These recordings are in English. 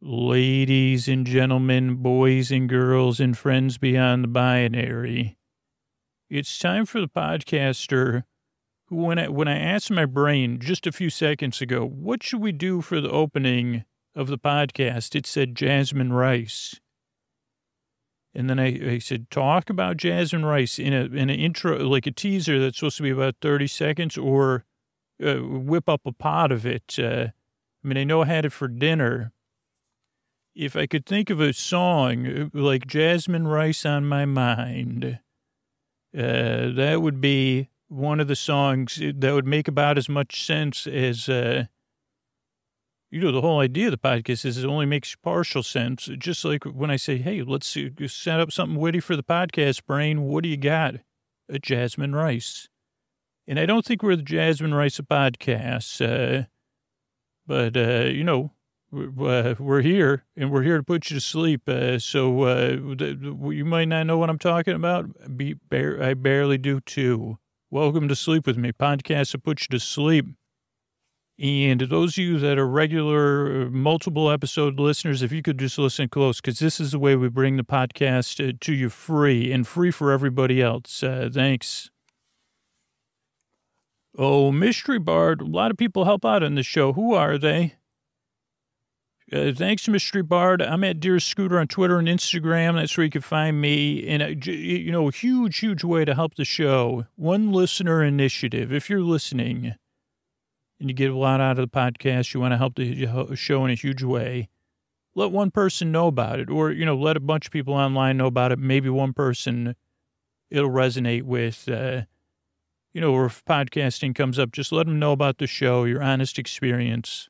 Ladies and gentlemen, boys and girls, and friends beyond the binary, it's time for the podcaster when I, when I asked my brain just a few seconds ago, what should we do for the opening of the podcast? It said Jasmine Rice. And then I, I said, talk about Jasmine Rice in a in an intro, like a teaser that's supposed to be about 30 seconds, or uh, whip up a pot of it. Uh, I mean, I know I had it for dinner, if I could think of a song uh, like Jasmine Rice on my mind, uh, that would be one of the songs that would make about as much sense as, uh, you know, the whole idea of the podcast is it only makes partial sense. Just like when I say, hey, let's set up something witty for the podcast, brain, what do you got? A Jasmine Rice. And I don't think we're the Jasmine Rice podcast, uh, but, uh, you know, uh, we're here and we're here to put you to sleep. Uh, so uh, you might not know what I'm talking about. Be, bar- I barely do too. Welcome to Sleep with Me, podcast to put you to sleep. And those of you that are regular, multiple episode listeners, if you could just listen close, because this is the way we bring the podcast uh, to you free and free for everybody else. Uh, thanks. Oh, Mystery Bard, a lot of people help out on the show. Who are they? Uh, thanks to Mystery Bard. I'm at Dear Scooter on Twitter and Instagram. That's where you can find me. And, uh, you know, a huge, huge way to help the show. One listener initiative. If you're listening and you get a lot out of the podcast, you want to help the show in a huge way, let one person know about it. Or, you know, let a bunch of people online know about it. Maybe one person it'll resonate with. Uh, you know, or if podcasting comes up, just let them know about the show, your honest experience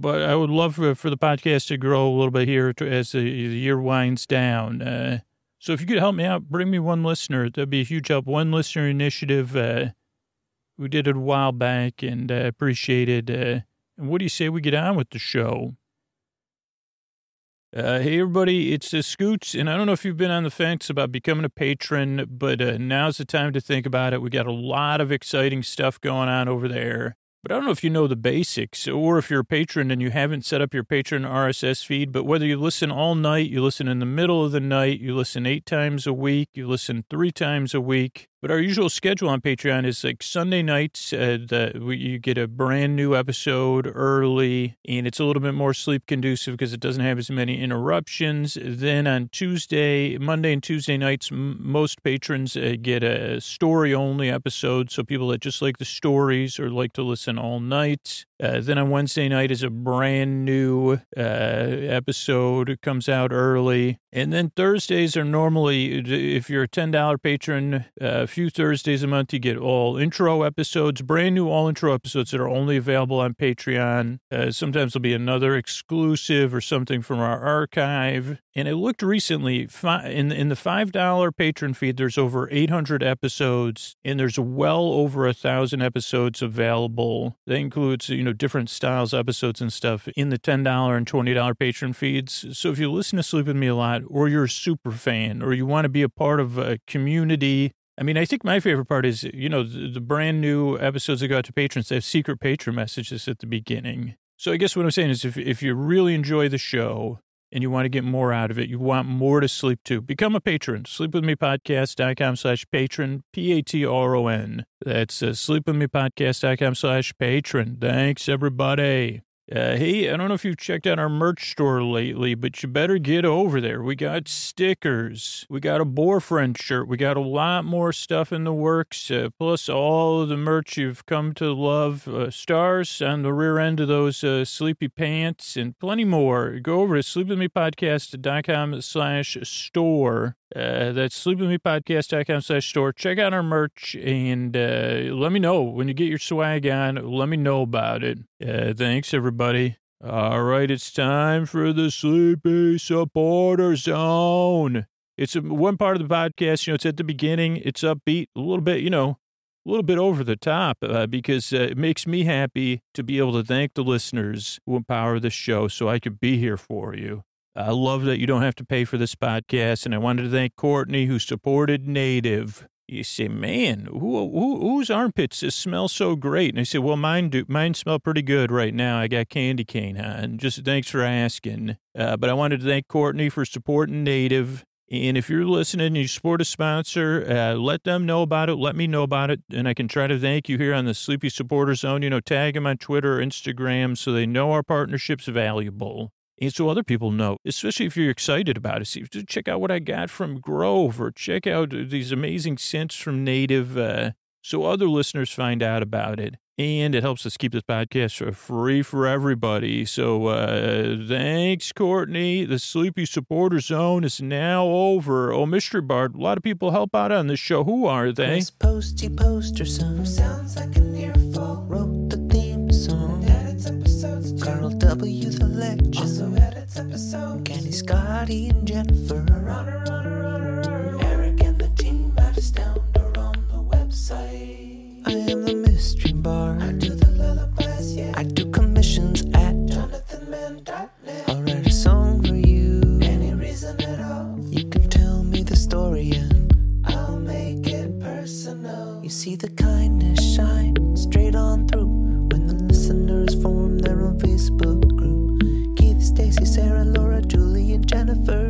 but I would love for, for the podcast to grow a little bit here to, as the, the, year winds down. Uh, so if you could help me out, bring me one listener. That'd be a huge help. One listener initiative. Uh, we did it a while back and uh, appreciated. Uh, and what do you say we get on with the show? Uh, hey, everybody, it's uh, Scoots, and I don't know if you've been on the fence about becoming a patron, but uh, now's the time to think about it. We got a lot of exciting stuff going on over there. But I don't know if you know the basics or if you're a patron and you haven't set up your patron RSS feed, but whether you listen all night, you listen in the middle of the night, you listen eight times a week, you listen three times a week, but our usual schedule on Patreon is like Sunday nights. Uh, the, we, you get a brand new episode early, and it's a little bit more sleep conducive because it doesn't have as many interruptions. Then on Tuesday, Monday, and Tuesday nights, m- most patrons uh, get a story only episode. So people that just like the stories or like to listen all night. Uh, then on Wednesday night is a brand new uh, episode. It comes out early. And then Thursdays are normally, if you're a $10 patron, uh, a few Thursdays a month, you get all intro episodes, brand new all intro episodes that are only available on Patreon. Uh, sometimes there'll be another exclusive or something from our archive. And I looked recently in in the five dollar patron feed. There's over 800 episodes, and there's well over a thousand episodes available. That includes you know different styles episodes and stuff in the ten dollar and twenty dollar patron feeds. So if you listen to Sleep with Me a lot, or you're a super fan, or you want to be a part of a community. I mean, I think my favorite part is, you know, the, the brand new episodes that go out to patrons, they have secret patron messages at the beginning. So I guess what I'm saying is if, if you really enjoy the show, and you want to get more out of it, you want more to sleep to, become a patron. Sleepwithmepodcast.com slash patron, P-A-T-R-O-N. That's uh, sleepwithmepodcast.com slash patron. Thanks, everybody. Uh, hey, I don't know if you've checked out our merch store lately, but you better get over there. We got stickers. We got a boyfriend shirt. We got a lot more stuff in the works, uh, plus all the merch you've come to love. Uh, stars on the rear end of those uh, sleepy pants and plenty more. Go over to sleepwithmepodcast.com slash store. Uh, that's sleepwithmepodcast.com slash store. Check out our merch and uh, let me know when you get your swag on. Let me know about it. Uh, thanks, everybody. All right, it's time for the Sleepy Supporter Zone. It's a, one part of the podcast, you know, it's at the beginning, it's upbeat, a little bit, you know, a little bit over the top uh, because uh, it makes me happy to be able to thank the listeners who empower the show so I could be here for you. I love that you don't have to pay for this podcast. And I wanted to thank Courtney, who supported Native. You say, man, who, who, whose armpits smell so great? And I said, well, mine do. Mine smell pretty good right now. I got candy cane on. Just thanks for asking. Uh, but I wanted to thank Courtney for supporting Native. And if you're listening and you support a sponsor, uh, let them know about it. Let me know about it. And I can try to thank you here on the Sleepy Supporter Zone. You know, tag them on Twitter or Instagram so they know our partnership's valuable. And so other people know, especially if you're excited about it. See, check out what I got from Grove or check out these amazing scents from Native. Uh, so other listeners find out about it. And it helps us keep this podcast free for everybody. So uh, thanks, Courtney. The Sleepy Supporter Zone is now over. Oh, Mystery Bard, a lot of people help out on this show. Who are they? Chris Posty Poster Son sounds like an earful. Wrote the theme song. Edits episodes. Carl W. The Legend. Also edits episodes. Kenny, Scotty, and Jennifer. Runner, runner, runner. Eric and the team at Astound are on the website. I am the mystery bar. I do the lullabies, yeah. I do commissions at jonathanmann.net. I'll write a song for you. Any reason at all. You can tell me the story and I'll make it personal. You see the kindness shine straight on through when the listeners form their own Facebook group. Keith, Stacy, Sarah, Laura, Julie, and Jennifer.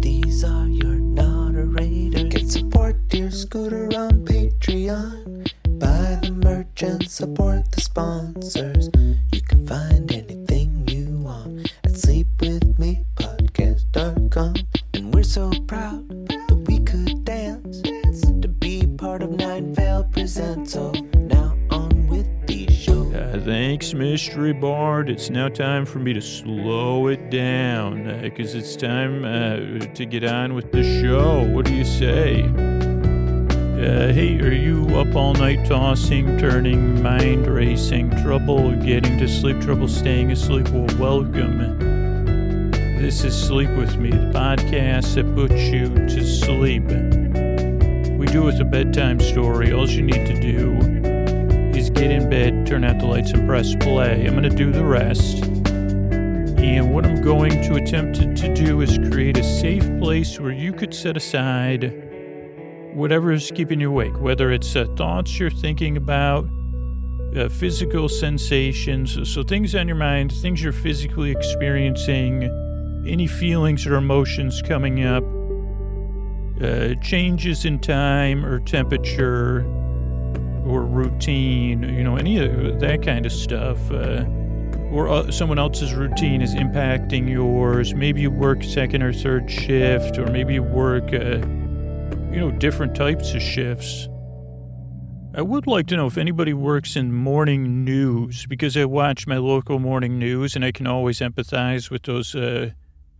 These are your moderators. Get support, dear Scooter, on Patreon. Buy the merch and support the sponsors. You can find anything you want at sleepwithmepodcast.com. And we're so proud that we could dance to be part of Night Vale Presents. Oh, thanks, Mystery Bard. It's now time for me to slow it down because it's time uh, to get on with the show. What do you say? Uh, hey, are you up all night tossing, turning, mind racing, trouble getting to sleep, trouble staying asleep? Well, welcome. This is Sleep With Me, the podcast that puts you to sleep. We do it with a bedtime story. All you need to do get in bed, turn out the lights, and press play. I'm going to do the rest. And what I'm going to attempt to, to do is create a safe place where you could set aside whatever is keeping you awake, whether it's uh, thoughts you're thinking about, uh, physical sensations, so things on your mind, things you're physically experiencing, any feelings or emotions coming up, uh, changes in time or temperature or routine, you know, any of that kind of stuff. Uh, or uh, someone else's routine is impacting yours. Maybe you work second or third shift, or maybe you work, uh, you know, different types of shifts. I would like to know if anybody works in morning news because I watch my local morning news and I can always empathize with those, uh,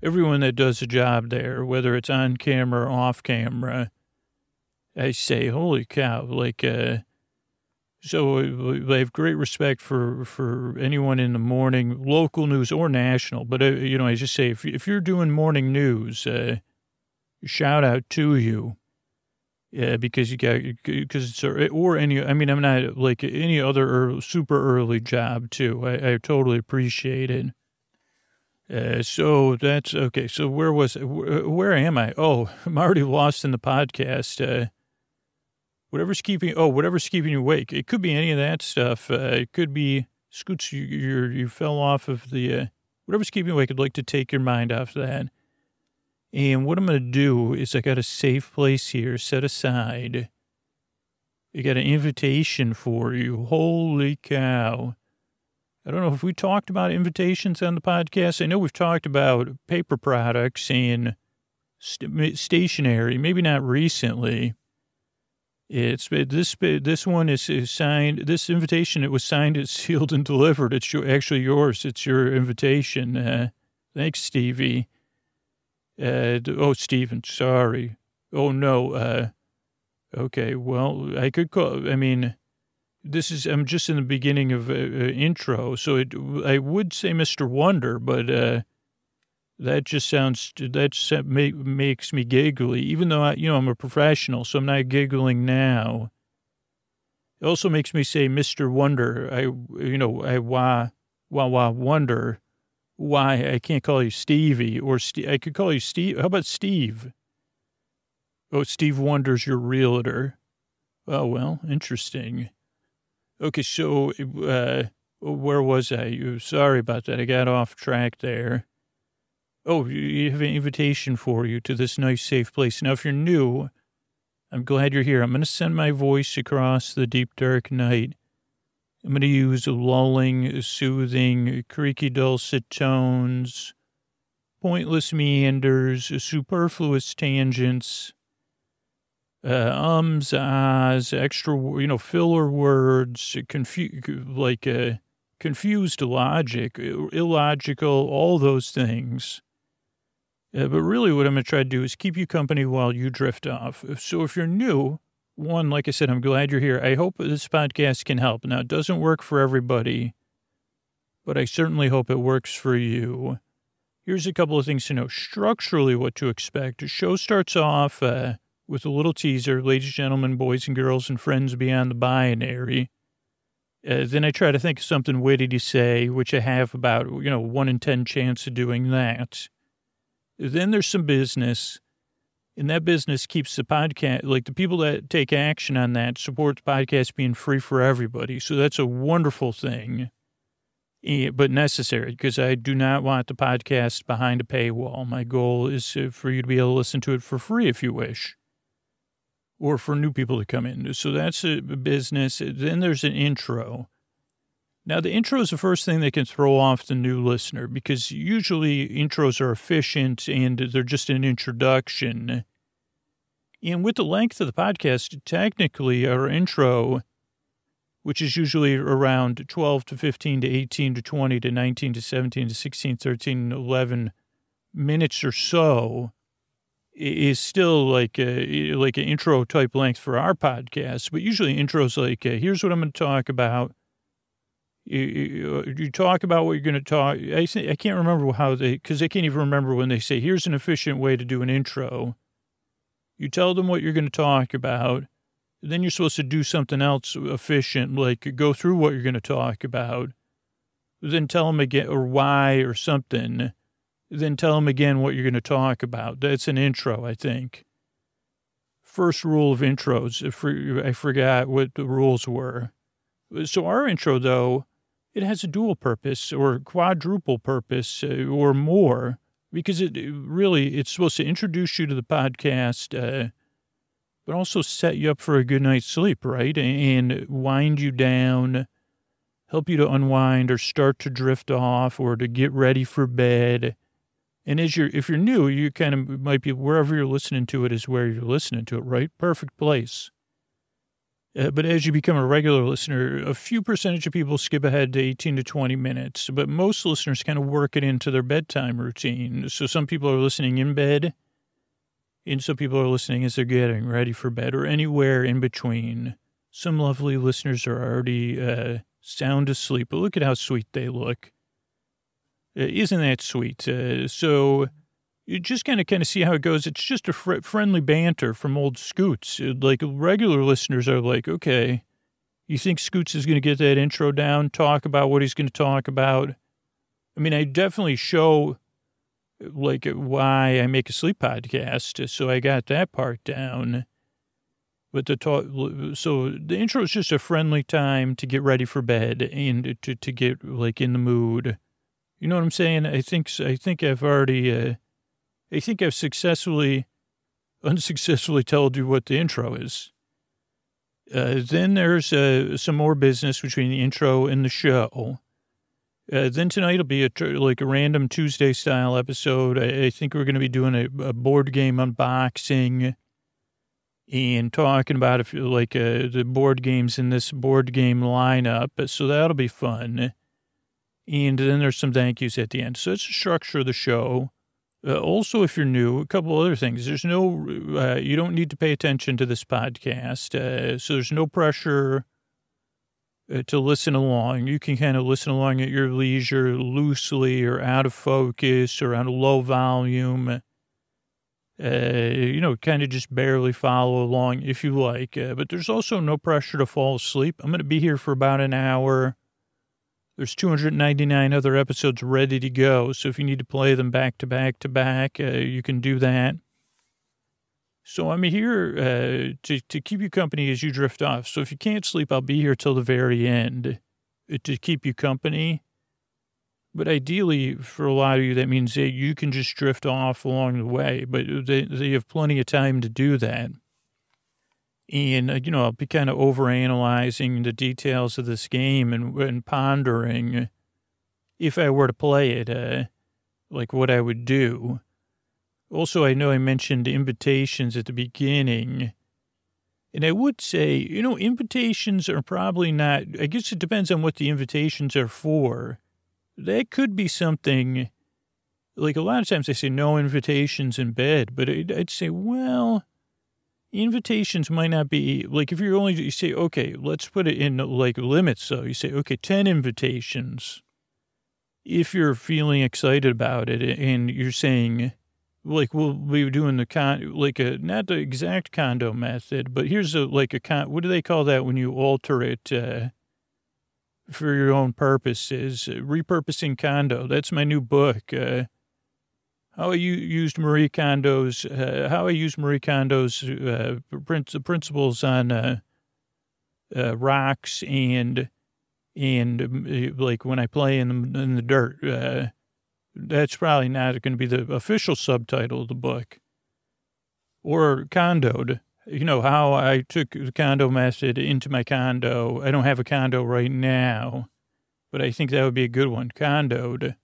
everyone that does a job there, whether it's on camera or off camera. I say, holy cow, like, uh, so uh, I have great respect for, for anyone in the morning, local news or national. But, uh, you know, I just say, if, if you're doing morning news, uh, shout out to you. Yeah, because you got because it's or any. I mean, I'm not like any other early, super early job too. I, I totally appreciate it. Uh, so that's okay. So where was where, where am I? Oh, I'm already lost in the podcast. Uh, whatever's keeping oh whatever's keeping you awake. It could be any of that stuff. Uh, it could be scoots. You you fell off of the uh, whatever's keeping you awake. I'd like to take your mind off that. And what I'm going to do is I got a safe place here set aside. I got an invitation for you. Holy cow. I don't know if we talked about invitations on the podcast. I know we've talked about paper products and st- stationery, maybe not recently. It's this this one is, is signed. This invitation it was signed, it's sealed and delivered. It's your, actually yours. It's your invitation. Uh, thanks, Stevie. Uh, oh, Stephen, sorry. Oh, no. Uh, okay, well, I could call, I mean, this is, I'm just in the beginning of uh, uh, intro, so it, I would say Mr. Wonder, but uh, that just sounds, that make, makes me giggly, even though, I, you know, I'm a professional, so I'm not giggling now. It also makes me say Mr. Wonder. I, you know, I wah, wah, wah, wonder why I can't call you Stevie or Steve. I could call you Steve. How about Steve? Oh, Steve Wonder's your realtor. Oh, well, interesting. Okay, so uh, where was I? Sorry about that. I got off track there. Oh, you have an invitation for you to this nice, safe place. Now, if you're new, I'm glad you're here. I'm going to send my voice across the deep, dark night. I'm going to use lulling, soothing, creaky, dulcet tones, pointless meanders, superfluous tangents, uh, ums, ahs, extra, you know, filler words, confu- like uh, confused logic, illogical, all those things. Uh, but really, what I'm going to try to do is keep you company while you drift off. So if you're new, one, like I said, I'm glad you're here. I hope this podcast can help. Now, it doesn't work for everybody, but I certainly hope it works for you. Here's a couple of things to know. Structurally, what to expect. The show starts off uh, with a little teaser, ladies, gentlemen, boys and girls, and friends beyond the binary. Uh, then I try to think of something witty to say, which I have about, you know, one in 10 chance of doing that. Then there's some business and that business keeps the podcast, like the people that take action on that support the podcast being free for everybody. So that's a wonderful thing, eh, but necessary because I do not want the podcast behind a paywall. My goal is for you to be able to listen to it for free if you wish, or for new people to come in. So that's a business. Then there's an intro. Now, the intro is the first thing that can throw off the new listener because usually intros are efficient and they're just an introduction. And with the length of the podcast, technically, our intro, which is usually around 12 to 15 to 18 to 20 to 19 to 17 to 16, 13, 11 minutes or so, is still like a, like an intro type length for our podcast. But usually, intros like, uh, here's what I'm going to talk about you, you, talk about what you're going to talk. I, I can't remember how they, because they can't even remember when they say, here's an efficient way to do an intro. You tell them what you're going to talk about. Then you're supposed to do something else efficient, like go through what you're going to talk about. Then tell them again, or why, or something. Then tell them again what you're going to talk about. That's an intro, I think. First rule of intros. I forgot what the rules were. So our intro, though, it has a dual purpose or quadruple purpose uh, or more because it really it's supposed to introduce you to the podcast uh, but also set you up for a good night's sleep right? And wind you down help you to unwind or start to drift off or to get ready for bed. And as you're if you're new you kind of might be wherever you're listening to it is where you're listening to it right? Perfect place uh, but as you become a regular listener, a few percentage of people skip ahead to 18 to 20 minutes, but most listeners kind of work it into their bedtime routine. So some people are listening in bed, and some people are listening as they're getting ready for bed or anywhere in between. Some lovely listeners are already uh, sound asleep, but look at how sweet they look. Uh, isn't that sweet? Uh, so you just kind of kind of see how it goes. It's just a fr- friendly banter from old Scoots. Uh, like regular listeners are like, okay, you think Scoots is going to get that intro down, talk about what he's going to talk about? I mean, I definitely show like why I make a sleep podcast, so I got that part down. But the talk, so the intro is just a friendly time to get ready for bed and to to get like in the mood. You know what I'm saying? I think I think I've already. Uh, I think I've successfully, unsuccessfully told you what the intro is. Uh, then there's uh, some more business between the intro and the show. Uh, then tonight will be a like a random Tuesday style episode. I, I think we're going to be doing a, a, board game unboxing and talking about if like uh, the board games in this board game lineup. So that'll be fun. And then there's some thank yous at the end. So it's the structure of the show. Uh, also, if you're new, a couple other things. There's no, uh, you don't need to pay attention to this podcast. Uh, so there's no pressure uh, to listen along. You can kind of listen along at your leisure, loosely or out of focus or on a low volume. Uh, you know, kind of just barely follow along if you like. Uh, but there's also no pressure to fall asleep. I'm going to be here for about an hour. There's 299 other episodes ready to go. So if you need to play them back to back to back, uh, you can do that. So I'm here uh, to, to keep you company as you drift off. So if you can't sleep, I'll be here till the very end uh, to keep you company. But ideally, for a lot of you, that means that you can just drift off along the way. But they, they have plenty of time to do that. And, uh, you know, I'll be kind of overanalyzing the details of this game and, and pondering if I were to play it, uh, like what I would do. Also, I know I mentioned invitations at the beginning. And I would say, you know, invitations are probably not, I guess it depends on what the invitations are for. That could be something, like a lot of times I say no invitations in bed, but I'd, I'd say, well, invitations might not be, like if you're only, you say, okay, let's put it in like limits. So you say, okay, 10 invitations. If you're feeling excited about it and you're saying, like we'll be doing the con like a not the exact Kondo method, but here's a like a con. What do they call that when you alter it uh, for your own purposes? Repurposing condo. That's my new book. Uh, how I used Marie Kondo's uh, how I used Marie Kondo's uh, principles on uh, uh, rocks and and uh, like when I play in the in the dirt. Uh, that's probably not going to be the official subtitle of the book. Or condoed. You know, how I took the Kondo method into my condo. I don't have a condo right now, but I think that would be a good one. Condoed.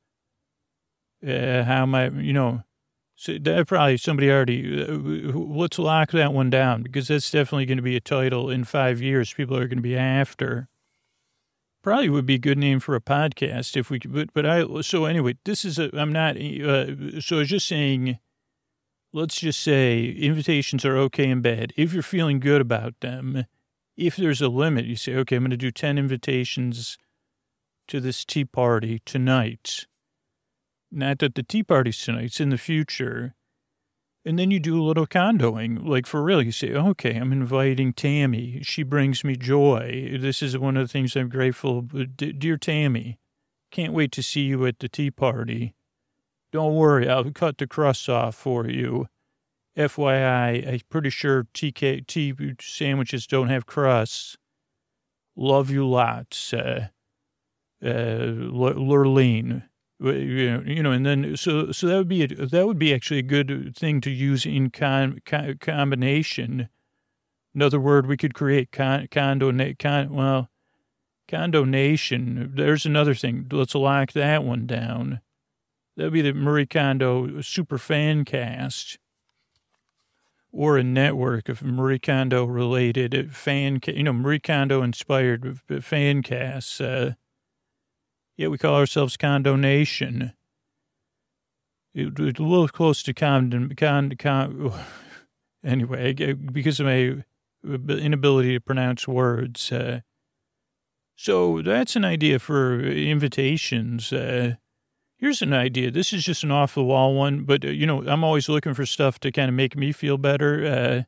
Uh, how am I, you know, so that probably somebody already, uh, let's lock that one down because that's definitely going to be a title in five years people are going to be after. Probably would be a good name for a podcast if we could, but, but I, so anyway, this is a, I'm not, uh, so I was just saying, let's just say invitations are okay in bed. If you're feeling good about them, if there's a limit, you say, okay, I'm going to do 10 invitations to this tea party tonight. Not that the tea party's tonight, it's in the future. And then you do a little condoing, like for real. You say, okay, I'm inviting Tammy. She brings me joy. This is one of the things I'm grateful. Dear Tammy, can't wait to see you at the tea party. Don't worry, I'll cut the crusts off for you. FYI, I'm pretty sure TK, tea sandwiches don't have crusts. Love you lots. Uh, uh, Lurleen you know, and then so so that would be a, that would be actually a good thing to use in con, con combination. Another word we could create con, condo con, well, condo nation. There's another thing. Let's lock that one down. That'd be the Marie Kondo super fan cast, or a network of Marie Kondo related fan, you know, Marie Kondo inspired fan casts. Uh, Yet we call ourselves Condonation. It, it's a little close to condon, con, con, anyway, because of my inability to pronounce words. Uh, so that's an idea for invitations. Uh, here's an idea. This is just an off the wall one, but uh, you know, I'm always looking for stuff to kind of make me feel better. Uh,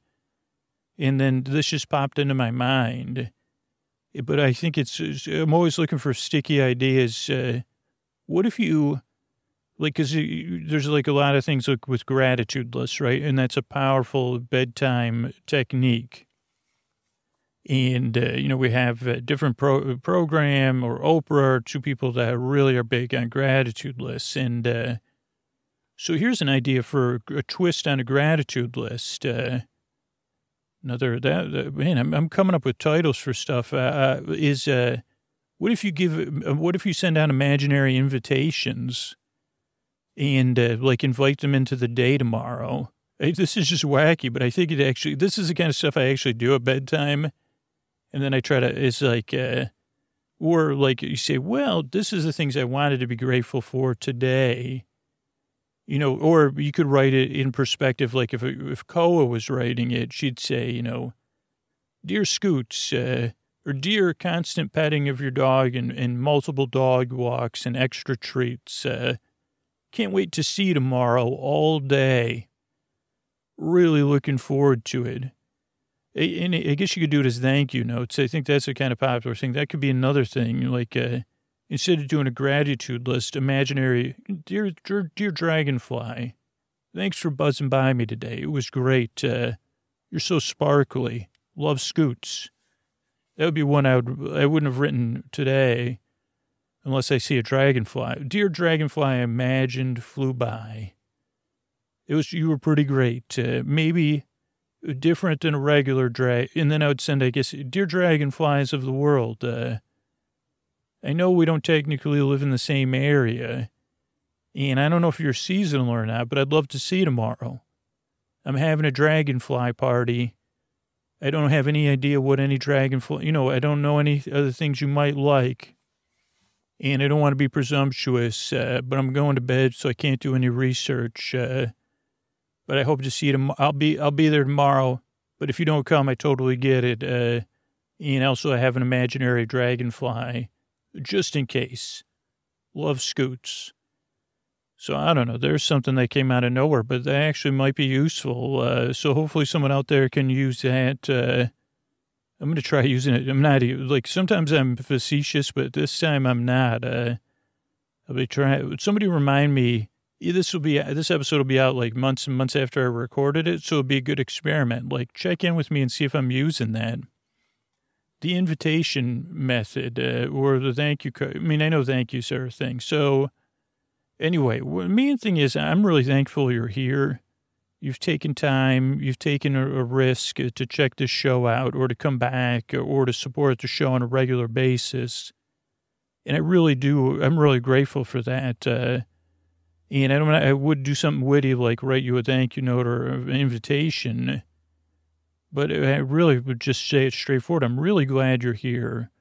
and then this just popped into my mind but I think it's, I'm always looking for sticky ideas. Uh, what if you, like, because there's like a lot of things like with gratitude lists, right? And that's a powerful bedtime technique. And, uh, you know, we have a different pro- program or Oprah, two people that really are big on gratitude lists. And uh, so here's an idea for a twist on a gratitude list. Uh, another that man I'm, I'm coming up with titles for stuff. Uh, uh, is uh what if you give uh, what if you send out imaginary invitations and uh, like invite them into the day tomorrow? This is just wacky but i think it actually this is the kind of stuff i actually do at bedtime. And then i try to it's like uh or like you say well this is the things i wanted to be grateful for today you know, or you could write it in perspective. Like if if Koa was writing it, she'd say, you know, dear Scoots, uh, or dear constant petting of your dog and, and multiple dog walks and extra treats. Uh, can't wait to see you tomorrow all day. Really looking forward to it. And I guess you could do it as thank you notes. I think that's a kind of popular thing. That could be another thing, like. Uh, Instead of doing a gratitude list, imaginary, dear, dear, dear dragonfly, thanks for buzzing by me today. It was great. Uh, You're so sparkly. Love scoots. That would be one I would I wouldn't have written today unless I see a dragonfly. Dear dragonfly, I imagined flew by. It was you were pretty great. Uh, maybe different than a regular drag. And then I would send, I guess, dear dragonflies of the world. Uh, I know we don't technically live in the same area, and I don't know if you're seasonal or not, but I'd love to see you tomorrow. I'm having a dragonfly party. I don't have any idea what any dragonfly, you know, I don't know any other things you might like. And I don't want to be presumptuous, uh, but I'm going to bed, so I can't do any research. Uh, but I hope to see you tomorrow. I'll be, I'll be there tomorrow. But if you don't come, I totally get it. Uh, and also I have an imaginary dragonfly just in case. Love scoots. So I don't know. There's something that came out of nowhere, but that actually might be useful. Uh, so hopefully someone out there can use that. Uh, I'm going to try using it. I'm not like sometimes I'm facetious, but this time I'm not. Uh, I'll be trying. Somebody remind me. This will be this episode will be out like months and months after I recorded it, so it'll be a good experiment. Like check in with me and see if I'm using that the invitation method uh, or the thank you. I mean, I know thank you, sir thing. So anyway, the main thing is I'm really thankful you're here. You've taken time, you've taken a, a risk to check this show out or to come back or, or to support the show on a regular basis. And I really do, I'm really grateful for that. Uh, and I don't, I would do something witty like write you a thank you note or an invitation but I really would just say it straightforward. I'm really glad you're here.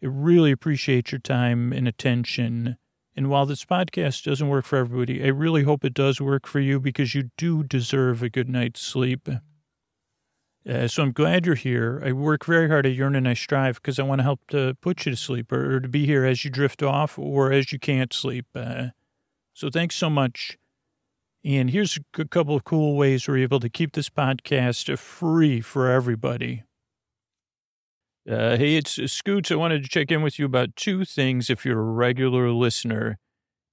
I really appreciate your time and attention. And while this podcast doesn't work for everybody, I really hope it does work for you because you do deserve a good night's sleep. Uh, so I'm glad you're here. I work very hard. I yearn and I strive because I want to help to put you to sleep or, or, to be here as you drift off or as you can't sleep. Uh, so thanks so much. And here's a couple of cool ways we're able to keep this podcast free for everybody. Uh, hey, it's Scoots. I wanted to check in with you about two things if you're a regular listener.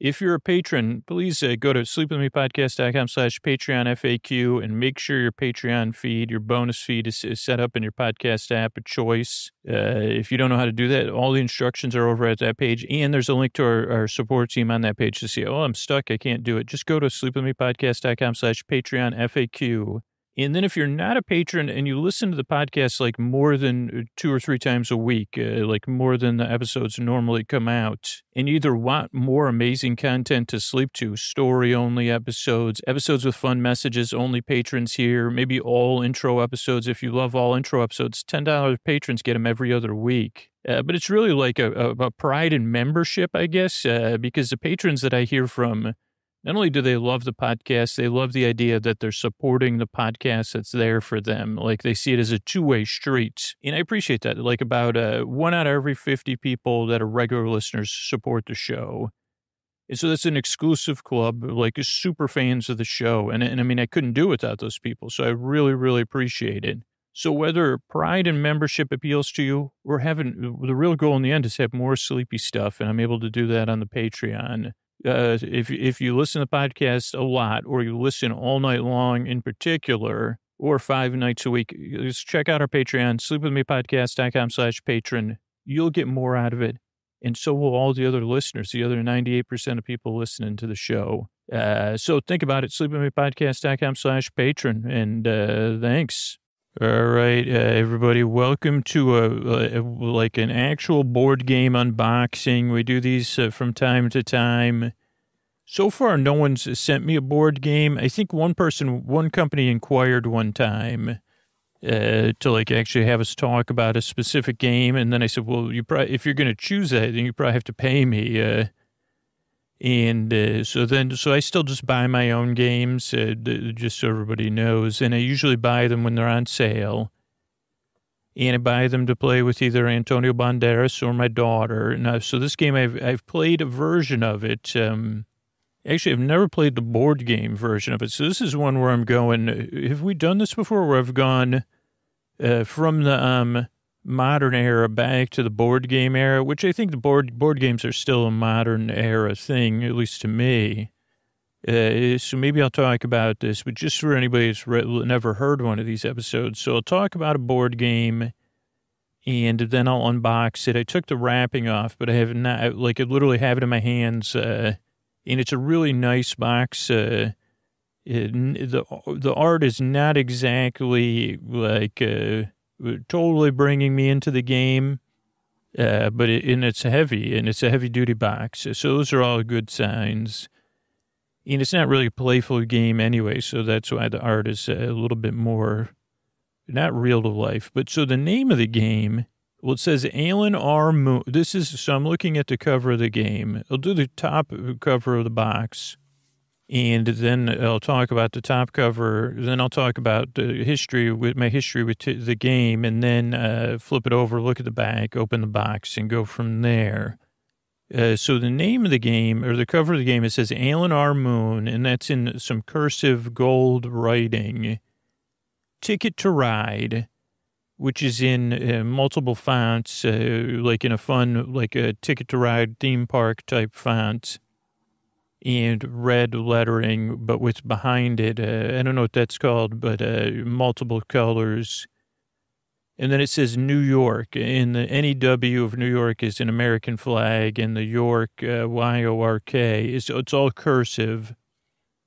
If you're a patron, please uh, go to sleepwithmepodcast.com slash Patreon FAQ and make sure your Patreon feed, your bonus feed is, is set up in your podcast app of choice. Uh, if you don't know how to do that, all the instructions are over at that page. And there's a link to our, our support team on that page to see, oh, I'm stuck. I can't do it. Just go to sleepwithmepodcast.com slash Patreon FAQ and then if you're not a patron and you listen to the podcast like more than uh, two or three times a week, uh, like more than the episodes normally come out, and you either want more amazing content to sleep to, story only episodes, episodes with fun messages, only patrons here, maybe all intro episodes. If you love all intro episodes, $10 patrons get them every other week. Uh, but it's really like a, a, a, pride in membership, I guess, uh, because the patrons that I hear from, not only do they love the podcast, they love the idea that they're supporting the podcast that's there for them. Like they see it as a two way street. And I appreciate that. Like about uh, one out of every 50 people that are regular listeners support the show. And so that's an exclusive club, like super fans of the show. And, and I mean, I couldn't do without those people. So I really, really appreciate it. So whether pride and membership appeals to you, we're having the real goal in the end is to have more sleepy stuff. And I'm able to do that on the Patreon uh, if if you listen to the podcast a lot, or you listen all night long in particular, or five nights a week, just check out our Patreon, sleepwithmepodcast.com slash patron. You'll get more out of it. And so will all the other listeners, the other 98% of people listening to the show. Uh, so think about it, sleepwithmepodcast.com slash patron. And uh, thanks. All right, uh, everybody, welcome to a, a, like an actual board game unboxing. We do these uh, from time to time. So far, no one's sent me a board game. I think one person, one company inquired one time uh, to like actually have us talk about a specific game, and then I said, "Well, you probably if you're going to choose that, then you probably have to pay me." And uh, so then, so I still just buy my own games, uh, just so everybody knows. And I usually buy them when they're on sale. And I buy them to play with either Antonio Banderas or my daughter. And uh, so this game, I've, I've played a version of it. Um, actually, I've never played the board game version of it. So this is one where I'm going, uh, have we done this before where I've gone uh, from the, um, modern era back to the board game era, which I think the board board games are still a modern era thing, at least to me. Uh, so maybe I'll talk about this, but just for anybody that's re- never heard one of these episodes. So I'll talk about a board game and then I'll unbox it. I took the wrapping off, but I have not, like, I literally have it in my hands. Uh, and it's a really nice box. Uh, it, the, the art is not exactly like, uh, totally bringing me into the game. Uh, but it, and it's heavy and it's a heavy duty box. So those are all good signs. And it's not really a playful game anyway, so that's why the art is a little bit more not real to life. But so the name of the game, well, it says Alan R. Moon. This is so I'm looking at the cover of the game. I'll do the top cover of the box, and then I'll talk about the top cover. Then I'll talk about the history with my history with t- the game, and then uh, flip it over, look at the back, open the box, and go from there. Uh, so the name of the game, or the cover of the game, it says Alan R. Moon, and that's in some cursive gold writing. Ticket to Ride, which is in uh, multiple fonts, uh, like in a fun, like a Ticket to Ride theme park type font, and red lettering, but with behind it, uh, I don't know what that's called, but uh, multiple colors and then it says New York. and the NEW of New York is an American flag, and the York, uh, Y-O-R-K, is, it's all cursive.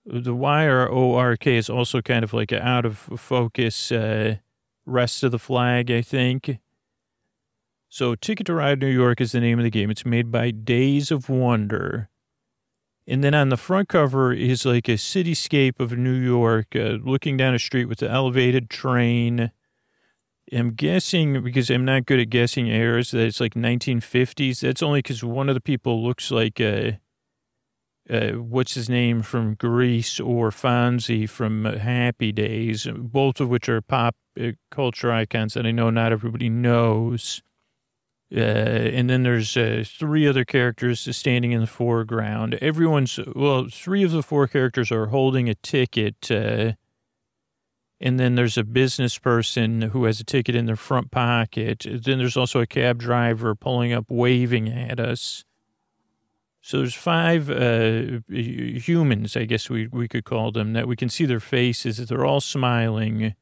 The Y-O-R-K is also kind of like out of focus uh, rest of the flag, I think. So Ticket to Ride New York is the name of the game. It's made by Days of Wonder. And then on the front cover is like a cityscape of New York, uh, looking down a street with the elevated train, I'm guessing because I'm not good at guessing eras that it's like 1950s. That's only because one of the people looks like what's his name from Grease or Fonzie from Happy Days, both of which are pop uh, culture icons that I know not everybody knows. Uh, and then there's uh, three other characters standing in the foreground. Everyone's well, three of the four characters are holding a ticket. Uh, and then there's a business person who has a ticket in their front pocket. Then there's also a cab driver pulling up, waving at us. So there's five uh, humans, I guess we, we could call them, that we can see their faces. They're all smiling.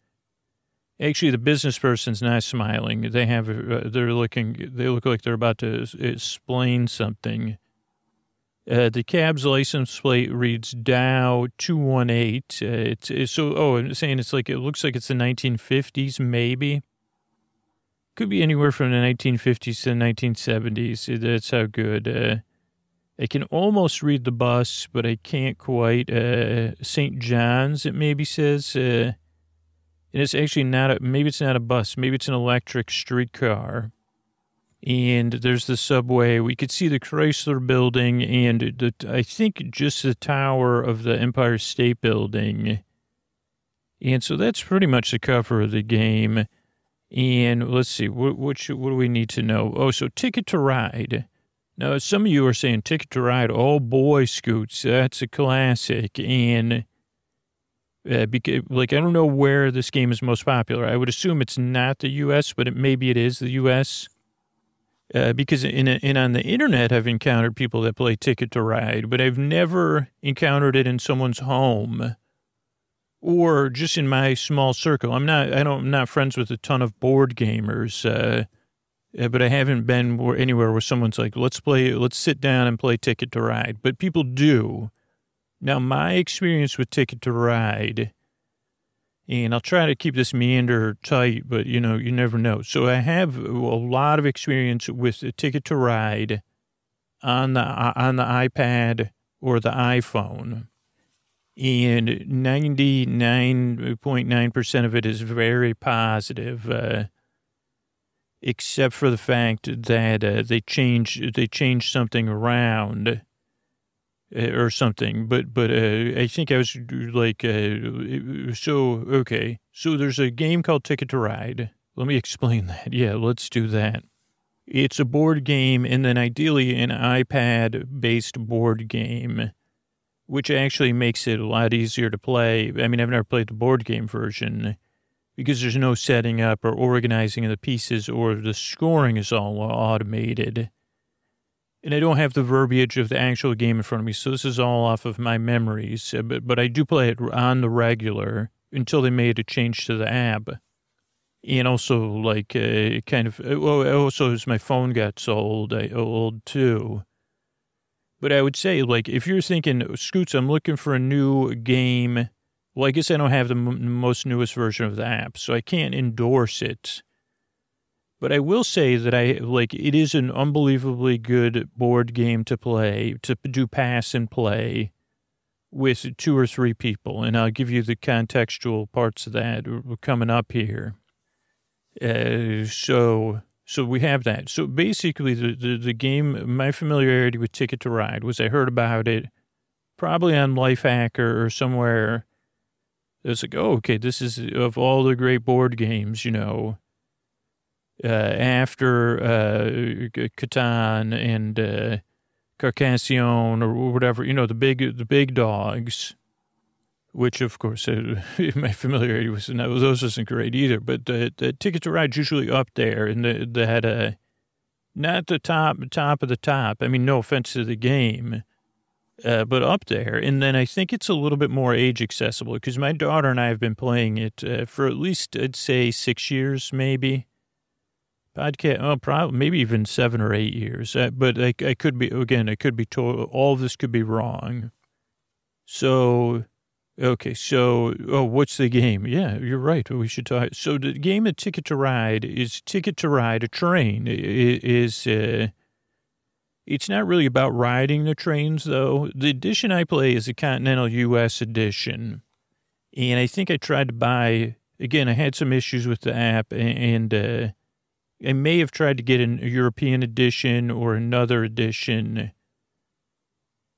Actually, the business person's not smiling. They have, uh, they're looking, they look like they're about to explain something. Uh, the cab's license plate reads Dow 218. Uh, it's, it's, so, oh, I'm saying it's like, it looks like it's the 1950s, maybe. Could be anywhere from the 1950s to the 1970s. That's how good. Uh, I can almost read the bus, but I can't quite. Uh, St. John's, it maybe says. And it's actually not a, maybe it's not a bus. Maybe it's an electric streetcar and there's the subway. We could see the Chrysler Building and the, I think just the tower of the Empire State Building. And so that's pretty much the cover of the game. And let's see, what what, should, what do we need to know? Oh, so Ticket to Ride. Now, some of you are saying Ticket to Ride. Oh boy, Scoots, that's a classic. And uh, because, like I don't know where this game is most popular. I would assume it's not the U.S., but it maybe it is the U.S. Uh, because in, in on the internet, I've encountered people that play Ticket to Ride, but I've never encountered it in someone's home or just in my small circle. I'm not, I don't, I'm not friends with a ton of board gamers, uh, uh but I haven't been anywhere where someone's like, let's play, let's sit down and play Ticket to Ride. But people do. Now, my experience with Ticket to Ride and I'll try to keep this meander tight, but you know, you never know. So I have a lot of experience with ticket to ride on the on the iPad or the iPhone. And 99.9% of it is very positive, uh, except for the fact that uh, they change they change something around or something. But but uh, I think I was like, uh, so okay. So there's a game called Ticket to Ride. Let me explain that. Yeah, let's do that. It's a board game, and then ideally an iPad-based board game, which actually makes it a lot easier to play. I mean, I've never played the board game version because there's no setting up or organizing of the pieces, or the scoring is all automated and I don't have the verbiage of the actual game in front of me, so this is all off of my memories. uh, But but I do play it on the regular until they made a change to the app, and also like uh, kind of uh, well, also as my phone got so old, I old too. But I would say like if you're thinking, Scoots, I'm looking for a new game. Well, I guess I don't have the m- most newest version of the app, so I can't endorse it. But I will say that I like it is an unbelievably good board game to play, to do pass and play with two or three people. And I'll give you the contextual parts of that coming up here. Uh, so, so we have that. So basically the, the, the game, my familiarity with Ticket to Ride was I heard about it probably on Lifehacker or somewhere. It's like, oh, okay, this is of all the great board games, you know, uh, after uh, Catan and uh, Carcassonne or whatever, you know, the big the big dogs, which of course uh, my familiarity with those wasn't great either. But the, the Ticket to Ride's usually up there, and they, they had a not the top top of the top. I mean, no offense to the game. Uh, but up there. And then I think it's a little bit more age accessible because my daughter and I have been playing it uh, for at least, I'd say, six years, maybe podcast, oh, probably maybe even seven or eight years. Uh, but I, I could be again, I could be told all of this could be wrong. So, okay, so oh, what's the game? Yeah, you're right. We should talk. So the game of Ticket to Ride is Ticket to Ride a train. Is uh, it's not really about riding the trains though. The edition I play is a Continental U.S. edition, and I think I tried to buy. Again, I had some issues with the app and. uh, I may have tried to get an, a European edition or another edition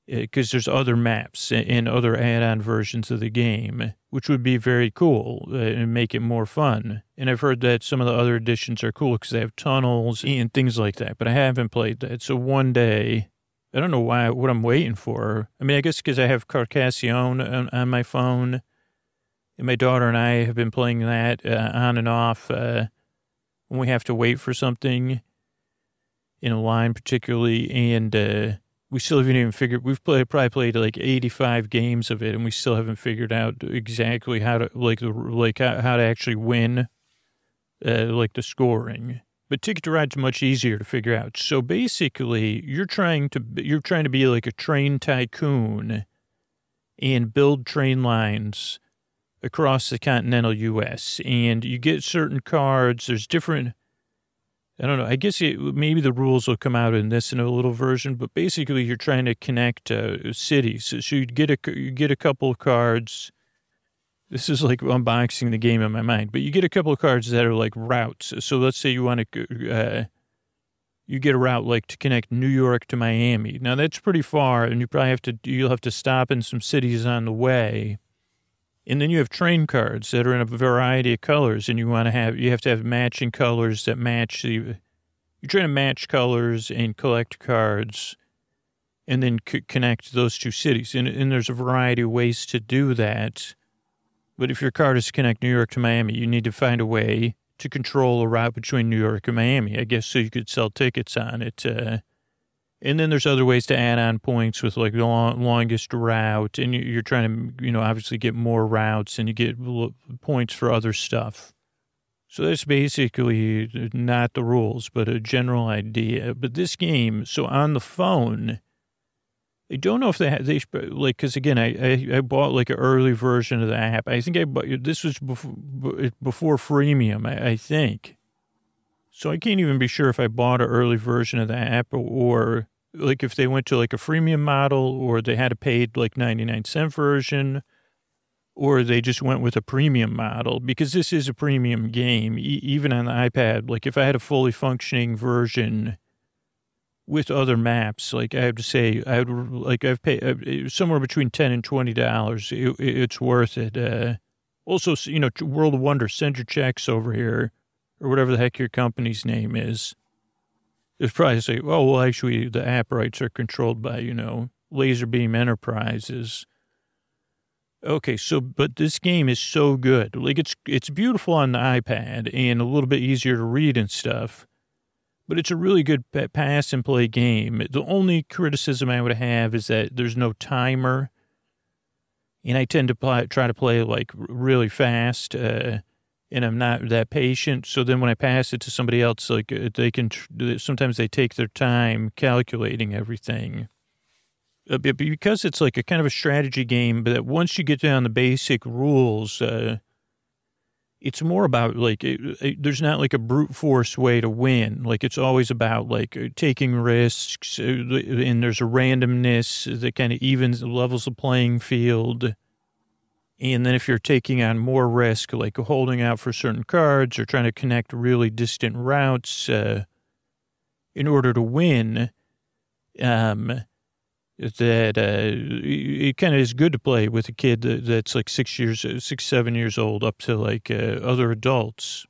because there's other maps and other add-on versions of the game, which would be very cool uh, and make it more fun. And I've heard that some of the other editions are cool because they have tunnels and things like that. But I haven't played that. So one day, I don't know why what I'm waiting for. I mean, I guess because I have Carcassonne on, on, my phone, and my daughter and I have been playing that uh, on and off. Uh, when we have to wait for something in a line, particularly, and uh, we still haven't even figured. We've played, probably played like eighty-five games of it, and we still haven't figured out exactly how to like the like how, how to actually win, uh, like the scoring. But Ticket to Ride's much easier to figure out. So basically, you're trying to you're trying to be like a train tycoon, and build train lines across the continental U.S. And you get certain cards. There's different. I don't know. I guess it, maybe the rules will come out in this in a little version, but basically you're trying to connect uh, cities. So you get a you get a couple of cards. This is like unboxing the game in my mind, but you get a couple of cards that are like routes. So let's say you want to, uh, you get a route like to connect New York to Miami. Now that's pretty far, and you probably have to you'll have to stop in some cities on the way and then you have train cards that are in a variety of colors, and you want to have you have to have matching colors that match the. You're trying to match colors and collect cards, and then c- connect those two cities. And, and there's a variety of ways to do that. But if your card is to connect New York to Miami, you need to find a way to control a route between New York and Miami. I guess so you could sell tickets on it. Uh, and then there's other ways to add on points with like the long, longest route, and you're trying to, you know, obviously get more routes, and you get points for other stuff. So that's basically not the rules, but a general idea. But this game, so on the phone, I don't know if they had, they like because again, I, I, I bought like an early version of the app. I think I bought this was before before freemium. I, I think. So I can't even be sure if I bought an early version of the app or like if they went to like a freemium model or they had a paid like 99 cent version or they just went with a premium model because this is a premium game, e- even on the iPad. Like if I had a fully functioning version with other maps, like I have to say, I would like I've paid uh, somewhere between 10 and $20. It, it's worth it. Uh, also, you know, World of Wonder, send your checks over here or whatever the heck your company's name is. It's probably say, oh, well, actually, the app rights are controlled by, you know, Laserbeam Enterprises. Okay, so but this game is so good. Like it's it's beautiful on the iPad and a little bit easier to read and stuff. but it's a really good pass and play game. The only criticism I would have is that there's no timer, and I tend to play, try to play like really fast, uh, and I'm not that patient. So then when I pass it to somebody else, like uh, they can sometimes they take their time calculating everything. Uh, because it's like a kind of a strategy game, but once you get down the basic rules, uh, it's more about like it, it, there's not like a brute force way to win. Like it's always about like uh, taking risks, and there's a randomness that kind of evens levels the playing field. And then if you're taking on more risk, like holding out for certain cards or trying to connect really distant routes uh, in order to win, um, that uh, it kind of is good to play with a kid that's like six years, six, seven years old up to like uh, other adults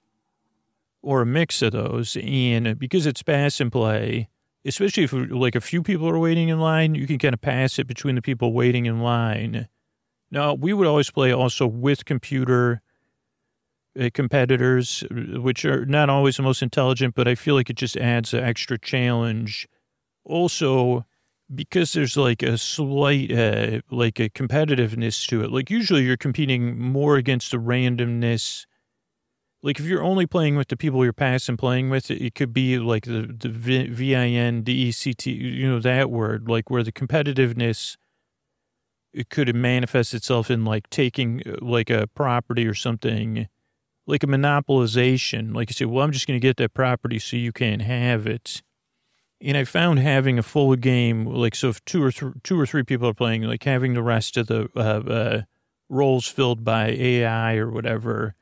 or a mix of those. And because it's pass and play, especially if like a few people are waiting in line, you can kind of pass it between the people waiting in line. Now, we would always play also with computer uh, competitors, which are not always the most intelligent, but I feel like it just adds an extra challenge. Also, because there's like a slight uh, like a competitiveness to it like usually you're competing more against the randomness like if you're only playing with the people you're passing playing with it, could be like the the v, v-i-n d-e-c-t you know that word like where the competitiveness it could manifest itself in like taking uh, like a property or something like a monopolization. Like you say well i'm just going to get that property so you can't have it. And I found having a full game, like so, if two or th- two or three people are playing, like having the rest of the uh, uh, roles filled by AI or whatever,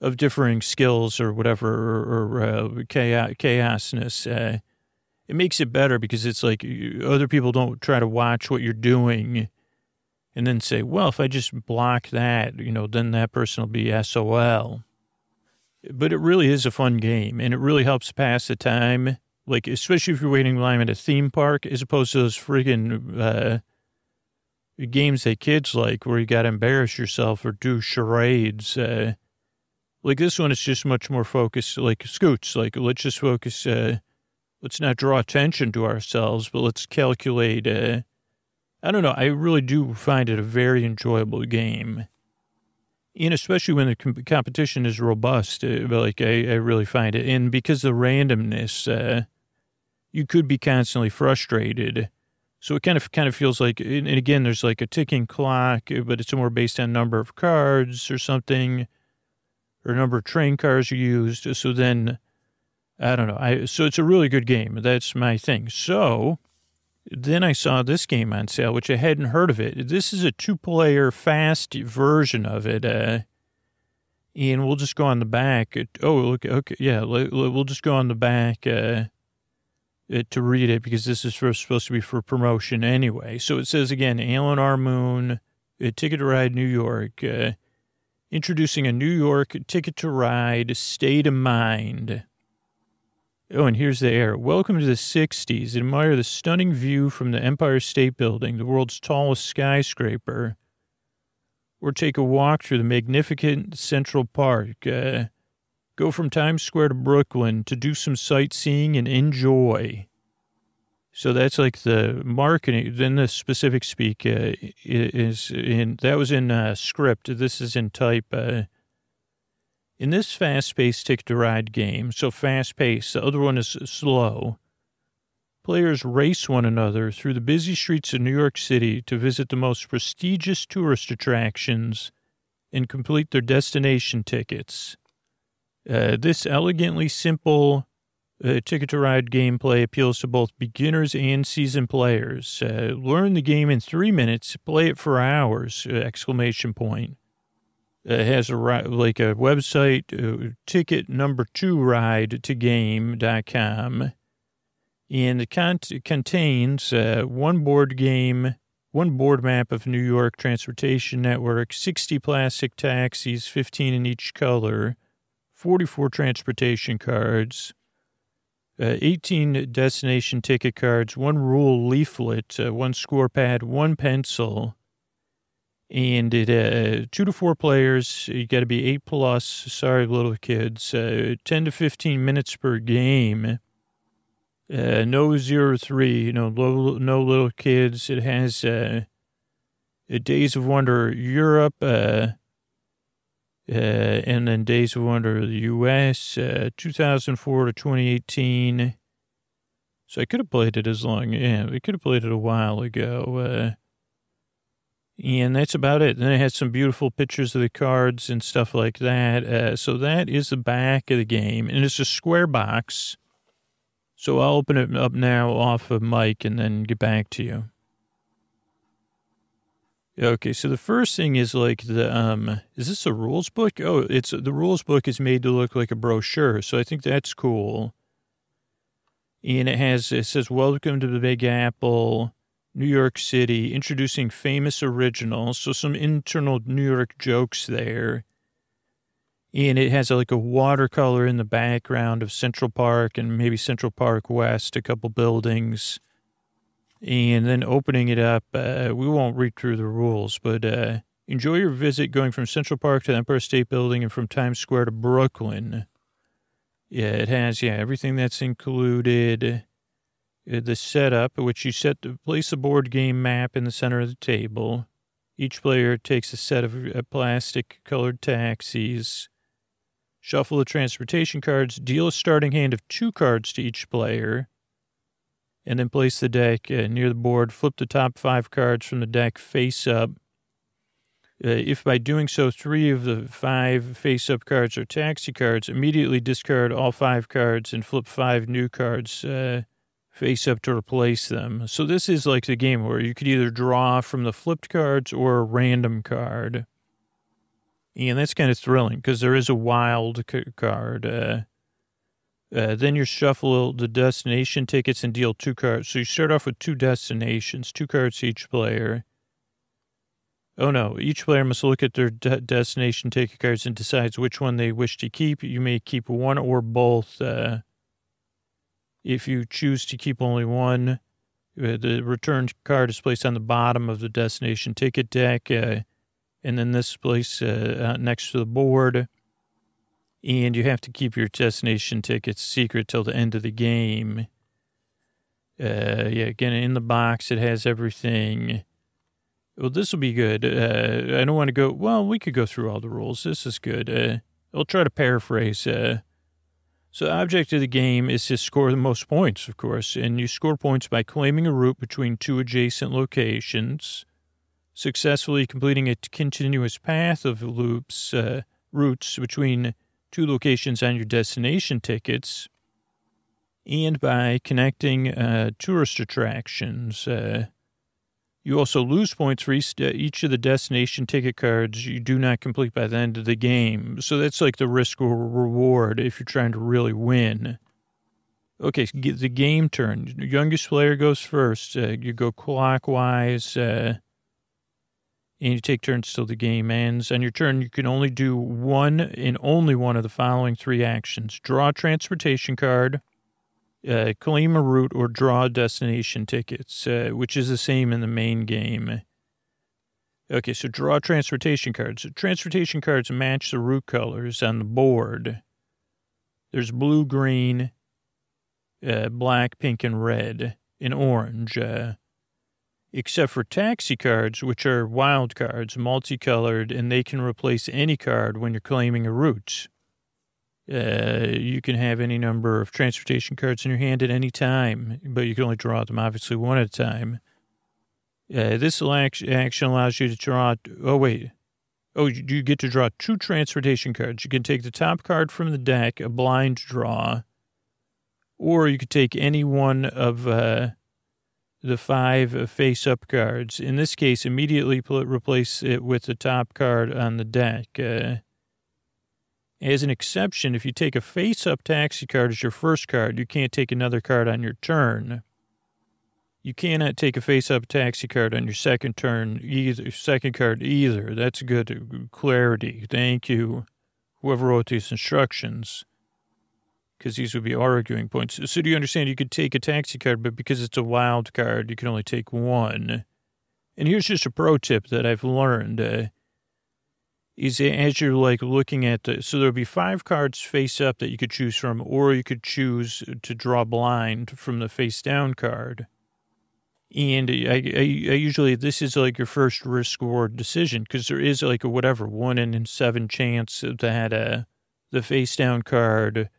of differing skills or whatever, or, or uh, chaos, chaosness, uh, it makes it better because it's like other people don't try to watch what you're doing, and then say, well, if I just block that, you know, then that person will be SOL. But it really is a fun game, and it really helps pass the time like especially if you're waiting in line at a theme park, as opposed to those freaking uh, games that kids like, where you got to embarrass yourself or do charades. Uh, like this one, it's just much more focused. Like scoots, like let's just focus. Uh, let's not draw attention to ourselves, but let's calculate. Uh, I don't know. I really do find it a very enjoyable game. And especially when the com- competition is robust, uh, like I, I really find it. And because the randomness, uh, you could be constantly frustrated. So it kind of kind of feels like, and again, there's like a ticking clock, but it's more based on number of cards or something, or number of train cars used. So then, I don't know. I so it's a really good game. That's my thing. So then I saw this game on sale, which I hadn't heard of it. This is a two-player fast version of it. Uh, and we'll just go on the back. Oh, look, okay, yeah, we'll just go on the back. Uh, uh, to read it because this is for, supposed to be for promotion anyway. So it says again, Alan R. Moon, uh, Ticket to Ride New York, uh, introducing a New York Ticket to Ride state of mind. Oh, and here's the air. Welcome to the 60s. Admire the stunning view from the Empire State Building, the world's tallest skyscraper. Or take a walk through the magnificent Central Park. Uh, Go from Times Square to Brooklyn to do some sightseeing and enjoy. So that's like the marketing. Then the specific speak uh, is in, that was in uh, script. This is in type. In this fast paced ticket to ride game, so fast paced, the other one is slow. Players race one another through the busy streets of New York City to visit the most prestigious tourist attractions and complete their destination tickets. Uh, this elegantly simple uh, Ticket to Ride gameplay appeals to both beginners and seasoned players. Uh, learn the game in three minutes, play it for hours! Uh, exclamation point. Uh, has a like a website, uh, ticket number two ride to game.com. And it con- contains uh, one board game, one board map of New York Transportation Network, 60 plastic taxis, 15 in each color, 44 transportation cards, uh, 18 destination ticket cards, one rule leaflet, uh, one score pad, one pencil, and it uh, two to four players. You got to be eight plus. Sorry, little kids. Uh, 10 to 15 minutes per game. Uh, no zero three, you know, low, no little kids. It has uh, uh, Days of Wonder Europe, uh, uh, and then Days of Wonder the U.S. Uh, 2004 to 2018. So I could have played it as long. Yeah, we could have played it a while ago. And that's about it. Then it has some beautiful pictures of the cards and stuff like that. Uh, so that is the back of the game, and it's a square box. So I'll open it up now off of mic and then get back to you. Okay, so the first thing is like the um is this a rules book? Oh, it's the rules book is made to look like a brochure, so I think that's cool. And it has it says welcome to the Big Apple. New York City, introducing famous originals. So some internal New York jokes there. And it has like a watercolor in the background of Central Park and maybe Central Park West, a couple buildings. And then opening it up, uh, we won't read through the rules, but uh, enjoy your visit going from Central Park to the Empire State Building and from Times Square to Brooklyn. Yeah, it has, yeah, everything that's included. Uh, the setup, which you set to place a board game map in the center of the table. Each player takes a set of uh, plastic colored taxis. Shuffle the transportation cards. Deal a starting hand of two cards to each player. And then place the deck uh, near the board. Flip the top five cards from the deck face up. Uh, if by doing so, three of the five face up cards are taxi cards, immediately discard all five cards and flip five new cards. Uh, face up to replace them. So this is like the game where you could either draw from the flipped cards or a random card. And that's kind of thrilling because there is a wild card. Uh, uh, then you shuffle the destination tickets and deal two cards. So you start off with two destinations, two cards each player. Oh no, each player must look at their de- destination ticket cards and decides which one they wish to keep. You may keep one or both. Uh, if you choose to keep only one, uh, the return card is placed on the bottom of the destination ticket deck, uh, and then this place uh, next to the board. And you have to keep your destination tickets secret till the end of the game. Uh, yeah, again, in the box, it has everything. Well, this will be good. Uh, I don't want to go, well, we could go through all the rules. This is good. Uh, I'll try to paraphrase. So the object of the game is to score the most points, of course, and you score points by claiming a route between two adjacent locations, successfully completing a continuous path of loops, uh, routes between two locations on your destination tickets, and by connecting uh, tourist attractions. Uh, you also lose points for each, of the destination ticket cards you do not complete by the end of the game. So that's like the risk or reward if you're trying to really win. Okay, so the game turn. Youngest player goes first. Uh, you go clockwise, uh, and you take turns till the game ends. On your turn, you can only do one and only one of the following three actions: draw a transportation card, uh, claim a route or draw destination tickets, uh, which is the same in the main game. Okay, so draw transportation cards. Transportation cards match the route colors on the board. There's blue, green, uh, black, pink, and red, and orange. Uh, except for taxi cards, which are wild cards, multicolored, and they can replace any card when you're claiming a route. Uh, you can have any number of transportation cards in your hand at any time, but you can only draw them obviously one at a time. Uh, this action allows you to draw. Oh wait, oh you get to draw two transportation cards. You can take the top card from the deck, a blind draw, or you could take any one of uh, the five face-up cards. In this case, immediately replace it with the top card on the deck. As an exception, if you take a face up taxi card as your first card, you can't take another card on your turn. You cannot take a face up taxi card on your second turn either, second card either. That's good clarity. Thank you, whoever wrote these instructions, because these would be arguing points. So, do you understand? You could take a taxi card, but because it's a wild card, you can only take one. And here's just a pro tip that I've learned. Uh, is as you're like looking at the, so there'll be five cards face up that you could choose from, or you could choose to draw blind from the face down card. And I, I, I usually, this is like your first risk reward decision because there is like a whatever, one in seven chance that uh, the face down card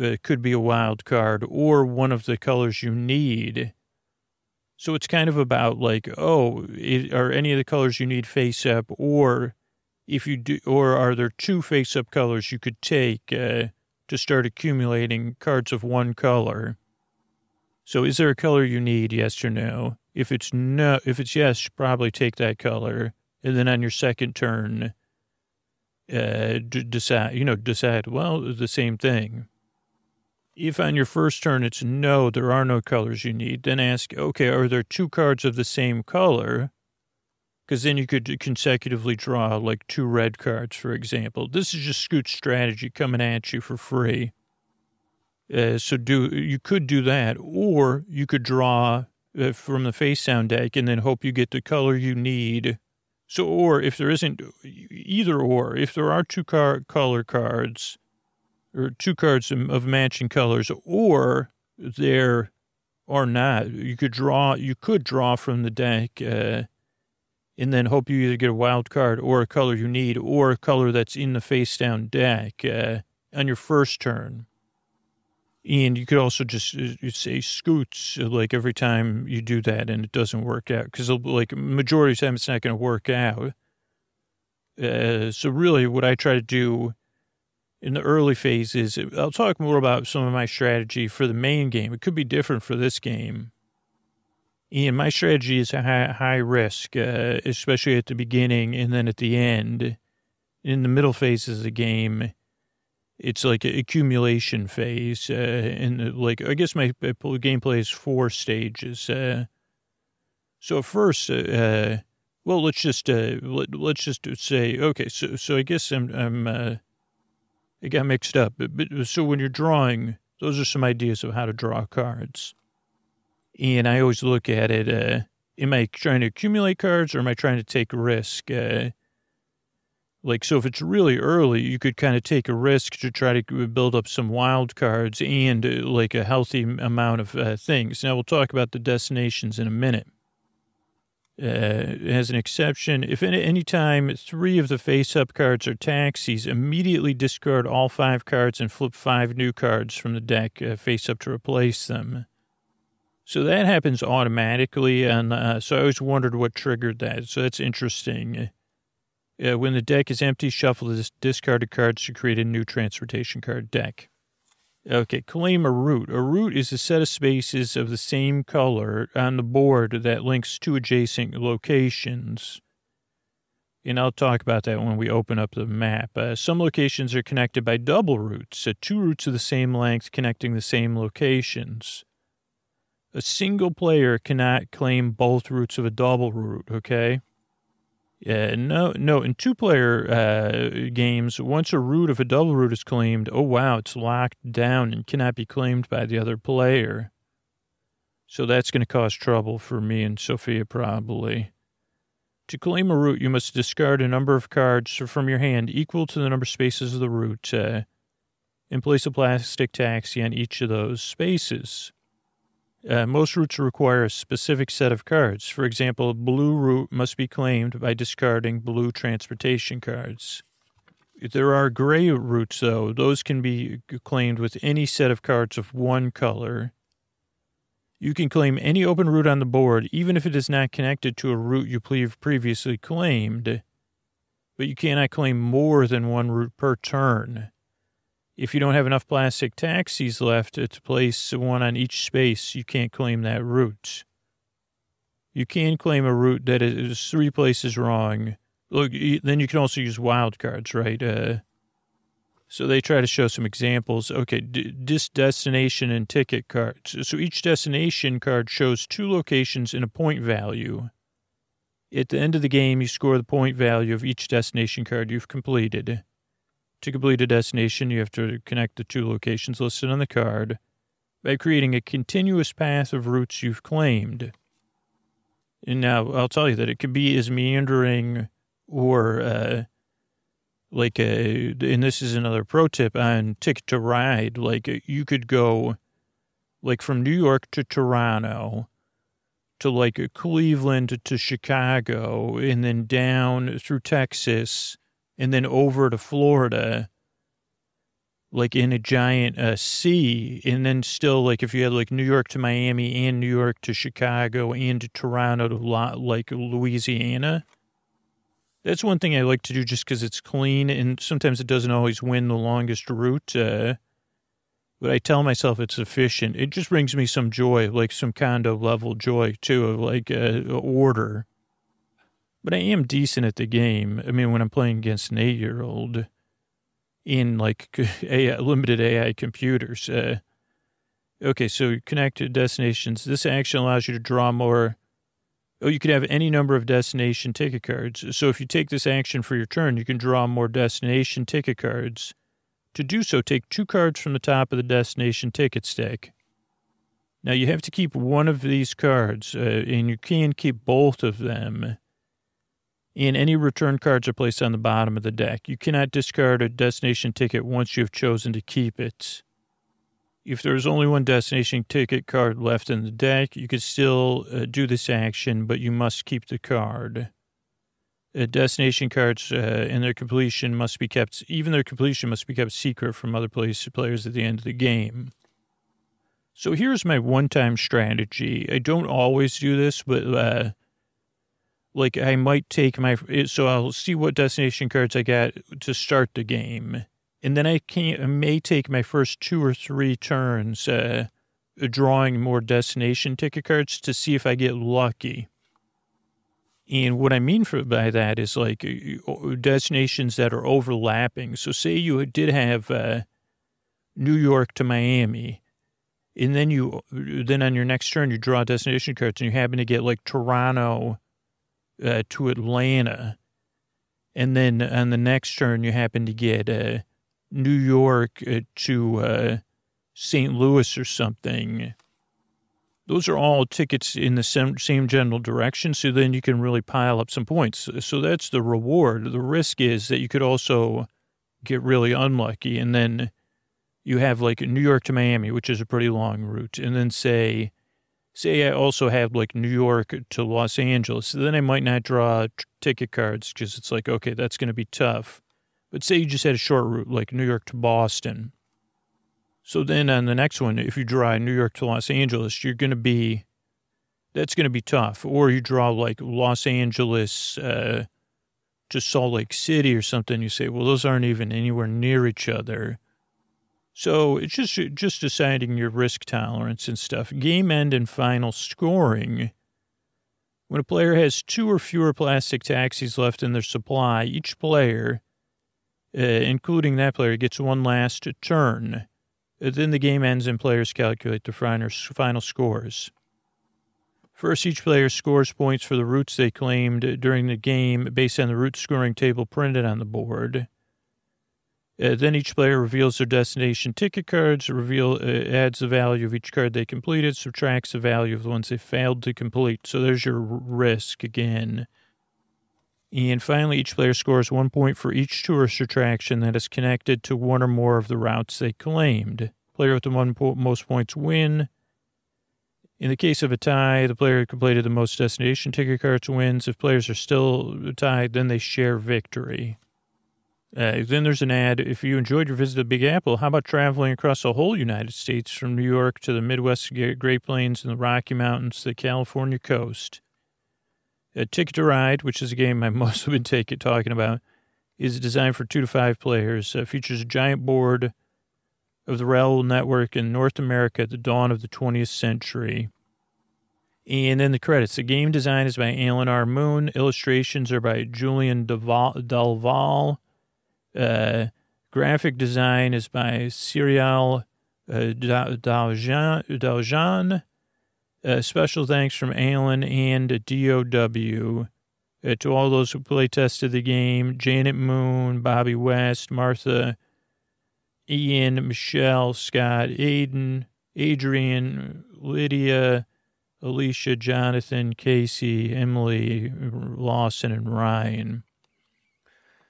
uh, could be a wild card or one of the colors you need. So it's kind of about like, oh, it, are any of the colors you need face up or if you do, or are there two face up colors you could take uh, to start accumulating cards of one color? So is there a color you need? Yes or no? If it's no, if it's yes, probably take that color. And then on your second turn, uh, d- decide, you know, decide, well, the same thing. If on your first turn it's no, there are no colors you need, then ask, okay, are there two cards of the same color? Because then you could consecutively draw like two red cards, for example. This is just Scoot strategy coming at you for free. Uh, so do you could do that, or you could draw uh, from the face sound deck and then hope you get the color you need. So, or if there isn't either or, if there are two car- color cards or two cards of matching colors, or there are not, you could draw. You could draw from the deck. Uh, and then hope you either get a wild card or a color you need or a color that's in the face down deck uh, on your first turn. And you could also just uh, say scoots uh, like every time you do that and it doesn't work out because like majority of the time it's not going to work out. Uh, so really what I try to do in the early phases, I'll talk more about some of my strategy for the main game. It could be different for this game Ian, my strategy is high, high risk, uh, especially at the beginning and then at the end. In the middle phases of the game, it's like an accumulation phase. Uh, and like, I guess my gameplay is four stages. Uh, so first, uh, uh, well, let's just, uh, let, us just say, okay, so, so I guess I'm, I'm, uh, I got mixed up. But, but so when you're drawing, those are some ideas of how to draw cards. And I always look at it, uh, am I trying to accumulate cards or am I trying to take a risk? Uh, like, so if it's really early, you could kind of take a risk to try to build up some wild cards and uh, like a healthy amount of uh, things. Now, we'll talk about the destinations in a minute. Uh, as an exception, if at any time three of the face-up cards are taxis, immediately discard all five cards and flip five new cards from the deck uh, face-up to replace them. So that happens automatically, and uh, so I always wondered what triggered that. So that's interesting. Uh, when the deck is empty, shuffle the discarded cards to create a new transportation card deck. Okay, claim a route. A route is a set of spaces of the same color on the board that links two adjacent locations. And I'll talk about that when we open up the map. Uh, some locations are connected by double routes, uh, two routes of the same length connecting the same locations. A single player cannot claim both routes of a double route, okay? Yeah, no, no. In two-player uh, games, once a route of a double route is claimed, oh wow, it's locked down and cannot be claimed by the other player. So that's going to cause trouble for me and Sophia probably. To claim a route, you must discard a number of cards from your hand equal to the number of spaces of the route, uh, and place a plastic taxi on each of those spaces. Uh, most routes require a specific set of cards. For example, a blue route must be claimed by discarding blue transportation cards. There are gray routes, though, those can be claimed with any set of cards of one color. You can claim any open route on the board, even if it is not connected to a route you've previously claimed, but you cannot claim more than one route per turn. If you don't have enough plastic taxis left to place one on each space, you can't claim that route. You can claim a route that is three places wrong. Look, then you can also use wild cards, right? Uh, so they try to show some examples. Okay, this destination and ticket cards. So each destination card shows two locations and a point value. At the end of the game, you score the point value of each destination card you've completed. To complete a destination, you have to connect the two locations listed on the card by creating a continuous path of routes you've claimed. And now I'll tell you that it could be as meandering or uh, like, uh, and this is another pro tip on Ticket to Ride. Like, you could go, like, from New York to Toronto to like Cleveland to Chicago and then down through Texas and then over to Florida, like in a giant uh, sea. And then still, like if you had like New York to Miami and New York to Chicago and to Toronto to like Louisiana. That's one thing I like to do just because it's clean and sometimes it doesn't always win the longest route. Uh, but I tell myself it's efficient. It just brings me some joy, like some Kondo level joy too, of like uh, order. But I am decent at the game. I mean, when I'm playing against an eight year old in like AI, limited AI computers. Uh, okay, so connected destinations. This action allows you to draw more. Oh, you could have any number of destination ticket cards. So if you take this action for your turn, you can draw more destination ticket cards to do so, take two cards from the top of the destination ticket stack. Now, you have to keep one of these cards, uh, and you can keep both of them. And any return cards are placed on the bottom of the deck. You cannot discard a destination ticket once you have chosen to keep it. If there's only one destination ticket card left in the deck, you can still uh, do this action, but you must keep the card. Uh, destination cards uh, and their completion must be kept, even their completion must be kept secret from other place, players at the end of the game. So here's my one time strategy. I don't always do this, but uh, like I might take my, so I'll see what destination cards I got to start the game. And then I can I may take my first two or three turns uh, drawing more destination ticket cards to see if I get lucky. And what I mean for, by that is like destinations that are overlapping. So say you did have uh, New York to Miami, and then you then on your next turn you draw destination cards and you happen to get like Toronto uh, to Atlanta, and then on the next turn you happen to get uh, New York uh, to uh, St. Louis or something those are all tickets in the same, same general direction. So then you can really pile up some points. So that's the reward. The risk is that you could also get really unlucky. And then you have like New York to Miami, which is a pretty long route. And then say, say I also have like New York to Los Angeles. Then I might not draw t- ticket cards because it's like, okay, that's going to be tough. But say you just had a short route, like New York to Boston so then on the next one, if you draw New York to Los Angeles, you're going to be, that's going to be tough. Or you draw like Los Angeles uh, to Salt Lake City or something. You say, well, those aren't even anywhere near each other. So it's just just deciding your risk tolerance and stuff. Game end and final scoring. When a player has two or fewer plastic taxis left in their supply, each player, uh, including that player, gets one last turn. Then the game ends and players calculate the final scores. First, each player scores points for the routes they claimed during the game based on the route scoring table printed on the board. Uh, then each player reveals their destination ticket cards, reveal uh, adds the value of each card they completed, subtracts the value of the ones they failed to complete. So there's your risk again. And finally, each player scores one point for each tourist attraction that is connected to one or more of the routes they claimed. Player with the one po- most points win. In the case of a tie, the player who completed the most destination ticket cards wins. If players are still tied, then they share victory. Uh, then there's an ad. If you enjoyed your visit to Big Apple, how about traveling across the whole United States from New York to the Midwest Great Plains and the Rocky Mountains to the California coast? A Ticket to Ride, which is a game I must have been taking, talking about, is designed for two to five players. Uh, features a giant board of the rail network in North America at the dawn of the 20th century. And then the credits. The game design is by Alan R. Moon. Illustrations are by Julien Delval. Uh, graphic design is by Cyrille uh, Daujean. Uh, special thanks from Alan and DOW. Uh, to all those who play tested the game Janet Moon, Bobby West, Martha, Ian, Michelle, Scott, Aiden, Adrian, Lydia, Alicia, Jonathan, Casey, Emily, Lawson, and Ryan.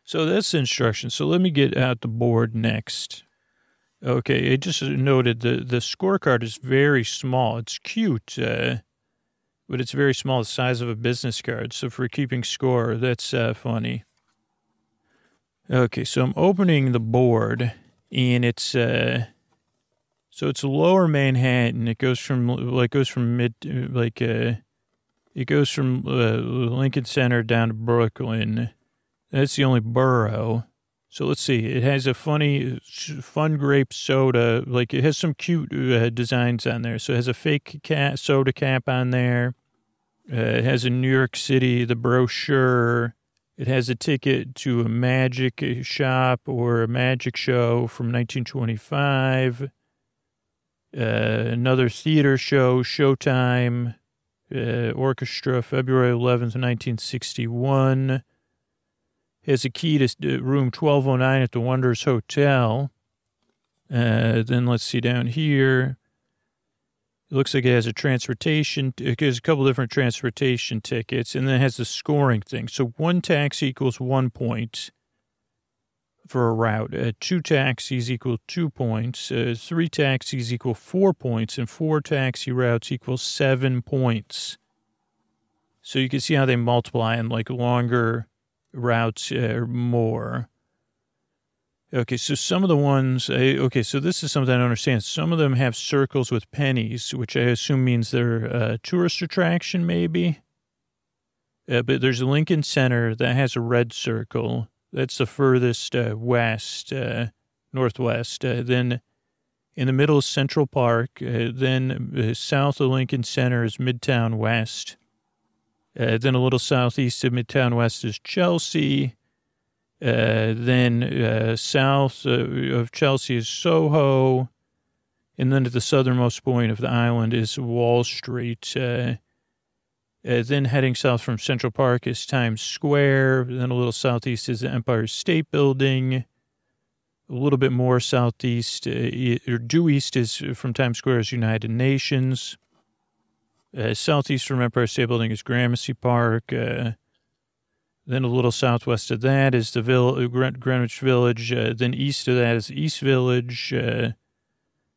So that's instruction. So let me get out the board next. Okay, it just noted the the scorecard is very small. It's cute, uh, but it's very small, the size of a business card. So for keeping score, that's uh, funny. Okay, so I'm opening the board, and it's uh, so it's lower Manhattan. It goes from like goes from mid like uh, it goes from uh, Lincoln Center down to Brooklyn. That's the only borough. So let's see. It has a funny, fun grape soda. Like it has some cute uh, designs on there. So it has a fake cat soda cap on there. Uh, it has a New York City, the brochure. It has a ticket to a magic shop or a magic show from 1925. Uh, another theater show, Showtime, uh, orchestra, February 11th, 1961 has a key to room 1209 at the Wonders Hotel. Uh, then let's see down here. It looks like it has a transportation. It has a couple different transportation tickets, and then it has the scoring thing. So one taxi equals one point for a route. Uh, two taxis equal two points. Uh, three taxis equal four points, and four taxi routes equal seven points. So you can see how they multiply in like longer routes uh, more. Okay, so some of the ones, uh, okay, so this is something I don't understand. Some of them have circles with pennies, which I assume means they're a tourist attraction, maybe. Uh, but there's a Lincoln Center that has a red circle. That's the furthest uh, west, uh, northwest. Uh, then in the middle is Central Park. Uh, then south of Lincoln Center is Midtown West. Uh, then a little southeast of Midtown West is Chelsea. Uh, then uh, south uh, of Chelsea is Soho. And then at the southernmost point of the island is Wall Street. Uh, uh, then heading south from Central Park is Times Square. Then a little southeast is the Empire State Building. A little bit more southeast or due east is from Times Square is United Nations. Uh, southeast from Empire State Building is Gramercy Park. Uh, then a little southwest of that is the Vill- uh, Greenwich Village. Uh, then east of that is East Village. Uh,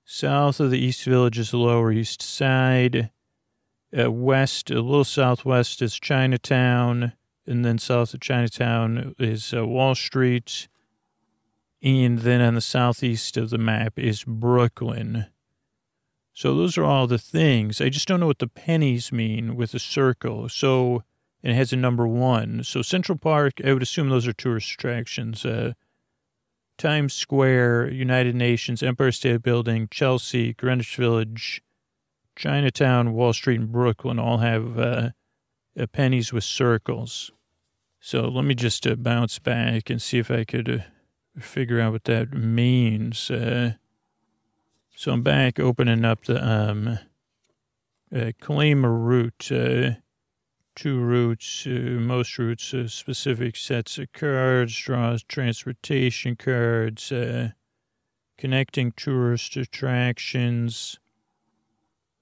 south of the East Village is the Lower East Side. Uh, west, a little southwest is Chinatown. And then south of Chinatown is Wall Street. And then on the southeast of the map is Brooklyn. So those are all the things. I just don't know what the pennies mean with the circle. So it has a number one. So Central Park, I would assume those are tourist attractions. Uh, Times Square, United Nations, Empire State Building, Chelsea, Greenwich Village, Chinatown, Wall Street, and Brooklyn all have uh, uh, pennies with circles. So let me just uh, bounce back and see if I could uh, figure out what that means. So I'm back opening up the um, uh, claim a route, uh, two routes, uh, most routes, uh, specific sets of cards, draws transportation cards, uh, connecting tourist attractions.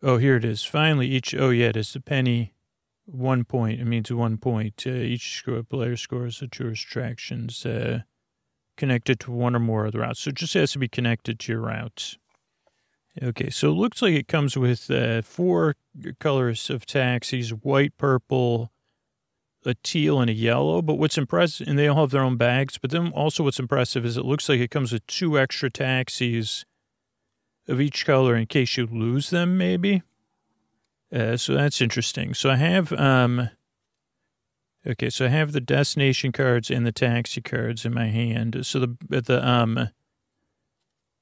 Oh, here it is. Finally, each, oh yeah, it is the penny, one point. It means one point. Uh, each score, player scores the tourist attractions connected to one or more of the routes. So it just has to be connected to your routes. Okay, so it looks like it comes with uh, four colors of taxis white, purple, a teal, and a yellow. But what's impressive, and they all have their own bags, but then also what's impressive is it looks like it comes with two extra taxis of each color in case you lose them, maybe. Uh, so that's interesting. So I have, um, okay, so I have the destination cards and the taxi cards in my hand. So the, the, um,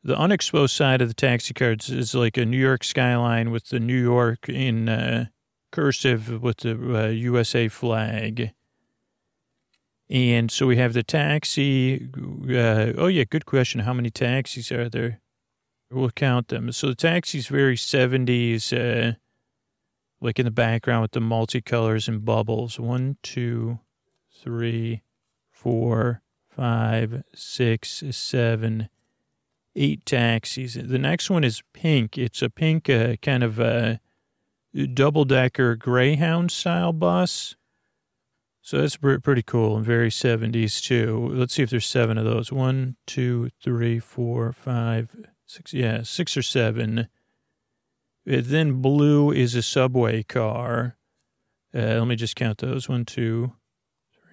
the unexposed side of the taxi cards is like a New York skyline with the New York in uh, cursive with the uh, USA flag. And so we have the taxi. Uh, oh, yeah, good question. How many taxis are there? We'll count them. So the taxi's very 70s, uh, like in the background with the multicolors and bubbles. One, two, three, four, five, six, seven, eight taxis. The next one is pink. It's a pink uh, kind of uh, double decker Greyhound style bus. So that's pretty cool and very 70s too. Let's see if there's seven of those. One, two, three, four, five, six. Yeah, six or seven. Uh, then blue is a subway car. Uh, let me just count those. One, two,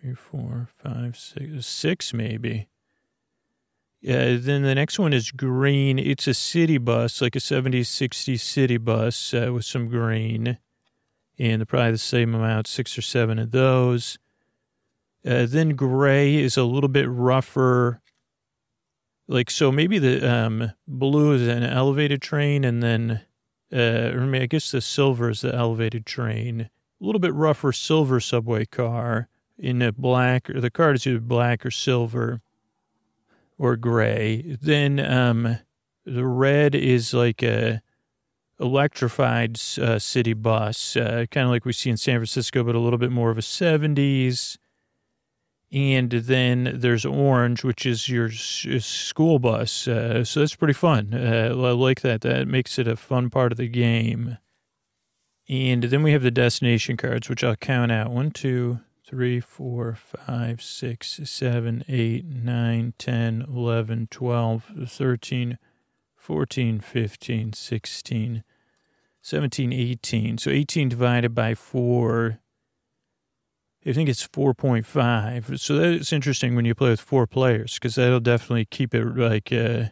three, four, five, six, six maybe. Yeah, then the next one is green. It's a city bus, like a 70s, 60s city bus uh, with some green. And probably the same amount, six or seven of those. Uh, then gray is a little bit rougher. Like, so maybe the um, blue is an elevated train, and then, uh, or I guess the silver is the elevated train. A little bit rougher silver subway car in a black, or the card is either black or silver or gray. Then um, the red is like a electrified uh, city bus, uh, kind of like we see in San Francisco, but a little bit more of a 70s. And then there's orange, which is your school bus. Uh, so that's pretty fun. Uh, I like that. That makes it a fun part of the game. And then we have the destination cards, which I'll count out. One, two, three, four, five, six, seven, eight, nine, ten, eleven, twelve, thirteen, fourteen, fifteen, sixteen, seventeen, eighteen. So 18 divided by 4, I think it's 4.5. So that's interesting when you play with four players because that'll definitely keep it like, uh,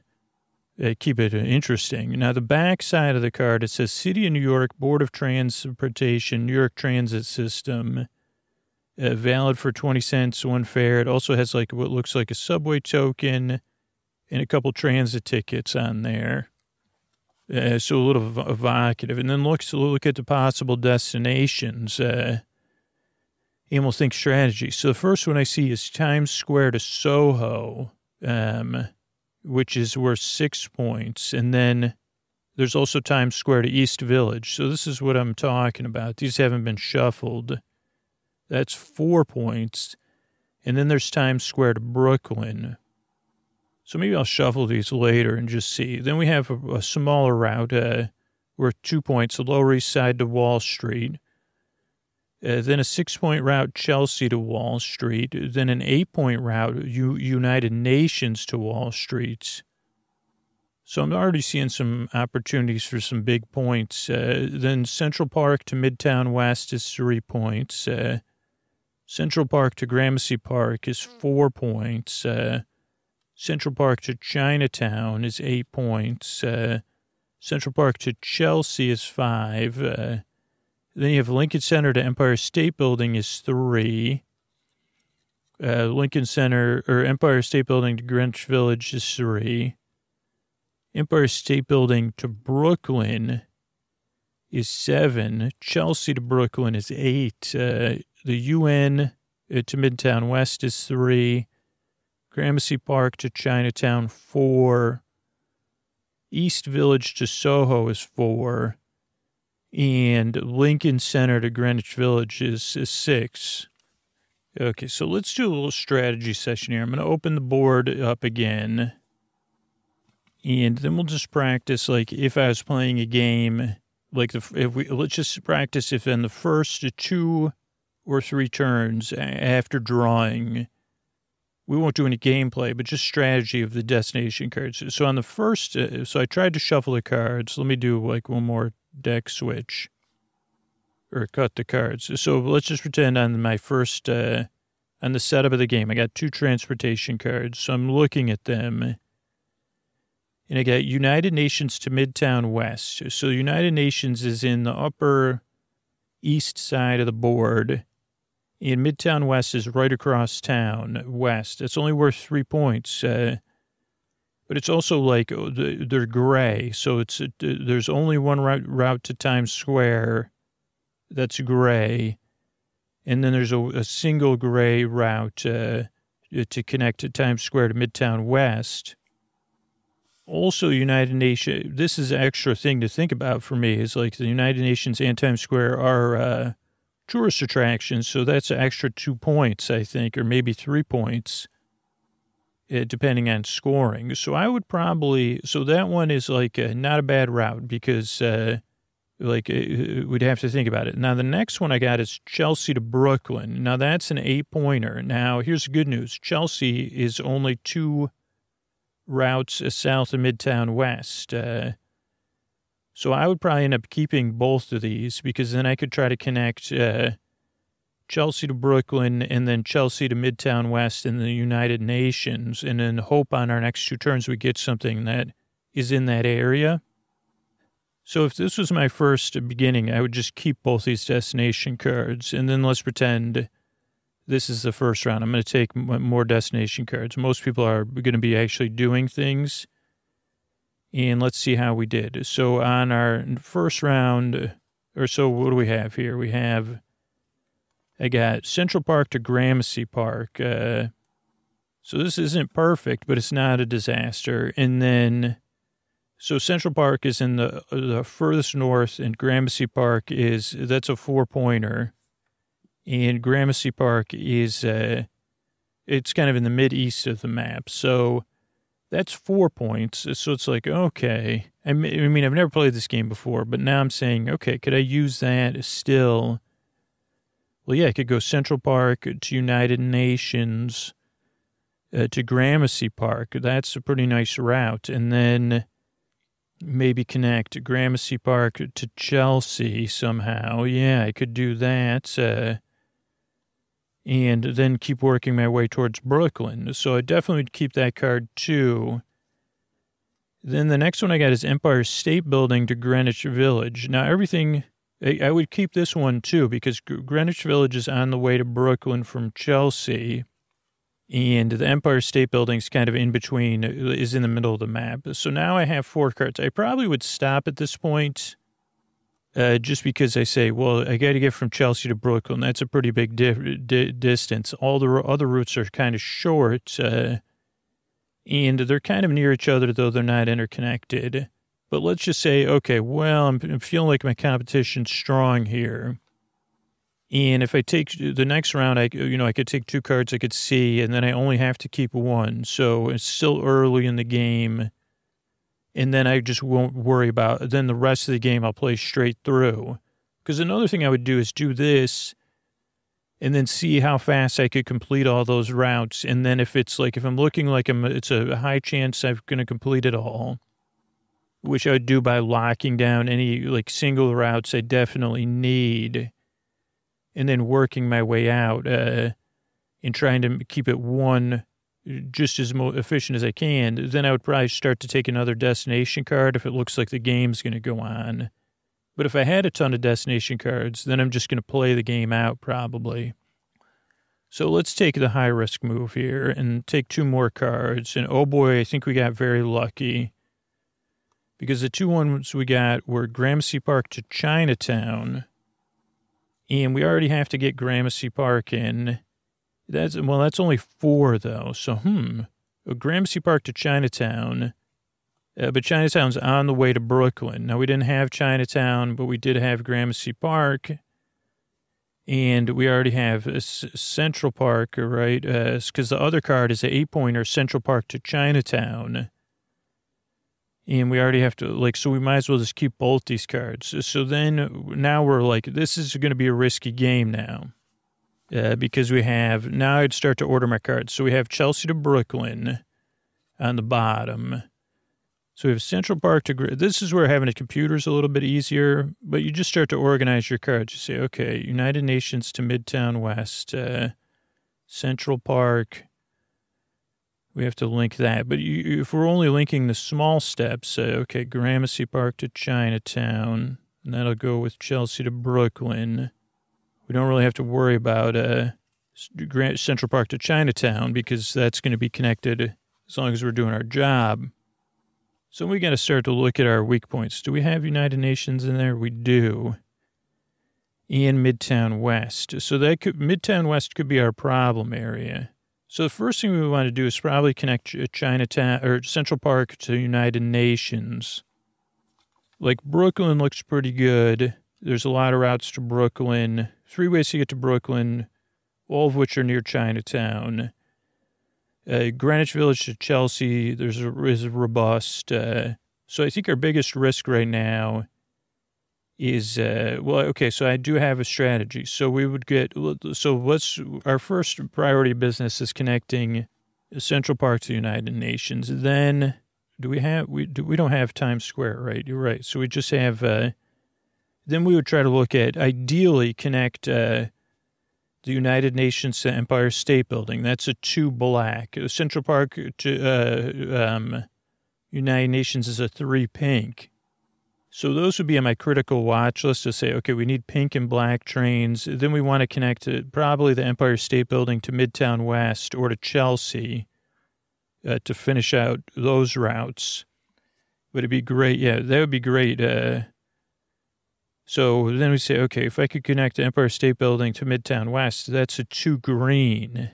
uh, keep it interesting. Now, the back side of the card, it says City of New York Board of Transportation, New York Transit System uh, valid for 20 cents, one fare. It also has like what looks like a subway token and a couple transit tickets on there. Uh, so a little ev- evocative. And then looks look at the possible destinations. Uh, and we'll think strategy. So the first one I see is Times Square to Soho, um, which is worth six points. And then there's also Times Square to East Village. So this is what I'm talking about. These haven't been shuffled. That's four points. And then there's Times Square to Brooklyn. So maybe I'll shuffle these later and just see. Then we have a, a smaller route uh, worth two points, Lower East Side to Wall Street. Uh, then a six point route, Chelsea to Wall Street. Then an eight point route, U- United Nations to Wall Street. So I'm already seeing some opportunities for some big points. Uh, then Central Park to Midtown West is three points. Uh, Central Park to Gramercy Park is four points. Uh, Central Park to Chinatown is eight points. Uh, Central Park to Chelsea is five. Uh, then you have Lincoln Center to Empire State Building is three. Uh, Lincoln Center or Empire State Building to Greenwich Village is three. Empire State Building to Brooklyn is seven. Chelsea to Brooklyn is eight. Uh, the UN uh, to Midtown West is three. Gramercy Park to Chinatown, four. East Village to Soho is four. And Lincoln Center to Greenwich Village is, is six. Okay, so let's do a little strategy session here. I'm going to open the board up again. And then we'll just practice like if I was playing a game, like the, if we, let's just practice if in the first two or three turns after drawing, we won't do any gameplay, but just strategy of the destination cards. So on the first, uh, so I tried to shuffle the cards. Let me do like one more deck switch or cut the cards. So let's just pretend on my first, uh, on the setup of the game, I got two transportation cards. So I'm looking at them. And I got United Nations to Midtown West. So United Nations is in the upper east side of the board. And Midtown West is right across town west. It's only worth three points. Uh, but it's also like oh, they're gray. So it's there's only one route, route to Times Square that's gray. And then there's a, a single gray route uh, to connect to Times Square to Midtown West also United Nations. This is an extra thing to think about for me. Is like the United Nations and Times Square are uh, tourist attractions, so that's an extra two points, I think, or maybe three points, uh, depending on scoring. So I would probably. So that one is like uh not a bad route because uh, Like uh, we'd have to think about it. Now the next one I got is Chelsea to Brooklyn. Now that's an eight pointer. Now here's the good news: Chelsea is only two routes south of Midtown West. Uh, so I would probably end up keeping both of these because then I could try to connect uh, Chelsea to Brooklyn and then Chelsea to Midtown West and the United Nations, and then hope on our next two turns we get something that is in that area. So if this was my first beginning, I would just keep both these destination cards, and then let's pretend this is the first round. I'm going to take more destination cards. Most people are going to be actually doing things, and let's see how we did. So on our first round, or so, what do we have here? We have I got Central Park to Gramercy Park. Uh, so this isn't perfect, but it's not a disaster. And then so Central Park is in the the furthest north, and Gramercy Park is that's a four pointer, and Gramercy Park is uh, it's kind of in the mid east of the map. So that's four points. So it's like okay. I mean, I've never played this game before, but now I'm saying okay, could I use that still? Well, yeah, I could go Central Park to United Nations. Uh, to Gramercy Park. That's a pretty nice route. And then maybe connect Gramercy Park to Chelsea somehow. Yeah, I could do that. Uh, and then keep working my way towards Brooklyn. So I definitely would keep that card too. Then the next one I got is Empire State Building to Greenwich Village. Now everything, I would keep this one too because Greenwich Village is on the way to Brooklyn from Chelsea and the Empire State Building is kind of in between, is in the middle of the map. So now I have four cards. I probably would stop at this point, uh, just because I say, well, I got to get from Chelsea to Brooklyn. That's a pretty big di- di- distance. All the other routes are kind of short, uh, and they're kind of near each other, though they're not interconnected. But let's just say, okay, well, I'm, I'm feeling like my competition's strong here. And if I take the next round, I you know I could take two cards I could see, and then I only have to keep one. So it's still early in the game, and then I just won't worry about. Then the rest of the game I'll play straight through. Because another thing I would do is do this, and then see how fast I could complete all those routes. And then if it's like if I'm looking like I'm, it's a high chance I'm going to complete it all. Which I would do by locking down any like single routes I definitely need and then working my way out uh, and trying to keep it one just as efficient as I can, then I would probably start to take another destination card if it looks like the game's going to go on. But if I had a ton of destination cards, then I'm just going to play the game out probably. So let's take the high risk move here and take two more cards. And oh boy, I think we got very lucky because the two ones we got were Gramercy Park to Chinatown and we already have to get Gramercy Park in. That's well, that's only four though. So hmm, Gramercy Park to Chinatown, uh, but Chinatown's on the way to Brooklyn. Now we didn't have Chinatown, but we did have Gramercy Park, and we already have Central Park, right? Because uh, the other card is an eight pointer, Central Park to Chinatown and we already have to like so we might as well just keep both these cards so then now we're like this is going to be a risky game now uh, because we have now i'd start to order my cards so we have chelsea to brooklyn on the bottom so we have central park to this is where having a computer is a little bit easier but you just start to organize your cards you say okay united nations to midtown west uh, central park we have to link that. But you, if we're only linking the small steps, uh, okay, Gramercy Park to Chinatown, and that'll go with Chelsea to Brooklyn. We don't really have to worry about uh, Central Park to Chinatown because that's going to be connected as long as we're doing our job. So we got to start to look at our weak points. Do we have United Nations in there? We do. In Midtown West. So that could Midtown West could be our problem area. So the first thing we want to do is probably connect Chinatown or Central Park to United Nations. Like Brooklyn looks pretty good. There's a lot of routes to Brooklyn. Three ways to get to Brooklyn, all of which are near Chinatown. Uh, Greenwich Village to Chelsea, there's a, is robust. Uh, so I think our biggest risk right now is uh, well, okay. So I do have a strategy. So we would get so what's our first priority business is connecting Central Park to the United Nations. Then do we have we do we don't have Times Square, right? You're right. So we just have. Uh, then we would try to look at ideally connect uh, the United Nations to Empire State Building. That's a two black. Central Park to uh, um, United Nations is a three pink. So those would be on my critical watch list to say, okay, we need pink and black trains. Then we want to connect to probably the Empire State Building to Midtown West or to Chelsea uh, to finish out those routes. Would it be great? Yeah, that would be great. Uh, so then we say, okay, if I could connect the Empire State Building to Midtown West, that's a two green.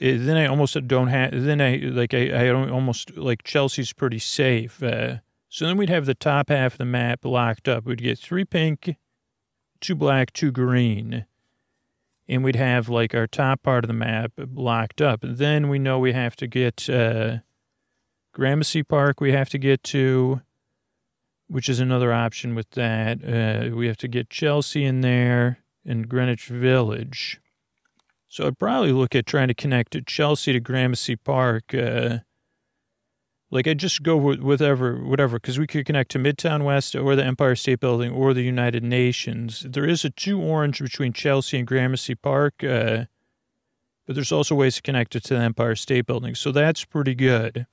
Uh, then I almost don't have. Then I like I, I don't almost like Chelsea's pretty safe. Uh, so then we'd have the top half of the map locked up. We'd get three pink, two black, two green. And we'd have like our top part of the map locked up. Then we know we have to get uh, Gramercy Park, we have to get to, which is another option with that. Uh, we have to get Chelsea in there and Greenwich Village. So I'd probably look at trying to connect to Chelsea to Gramercy Park. Uh, like I just go with whatever, whatever, because we could connect to Midtown West or the Empire State Building or the United Nations. There is a two orange between Chelsea and Gramercy Park, uh, but there's also ways to connect it to the Empire State Building, so that's pretty good.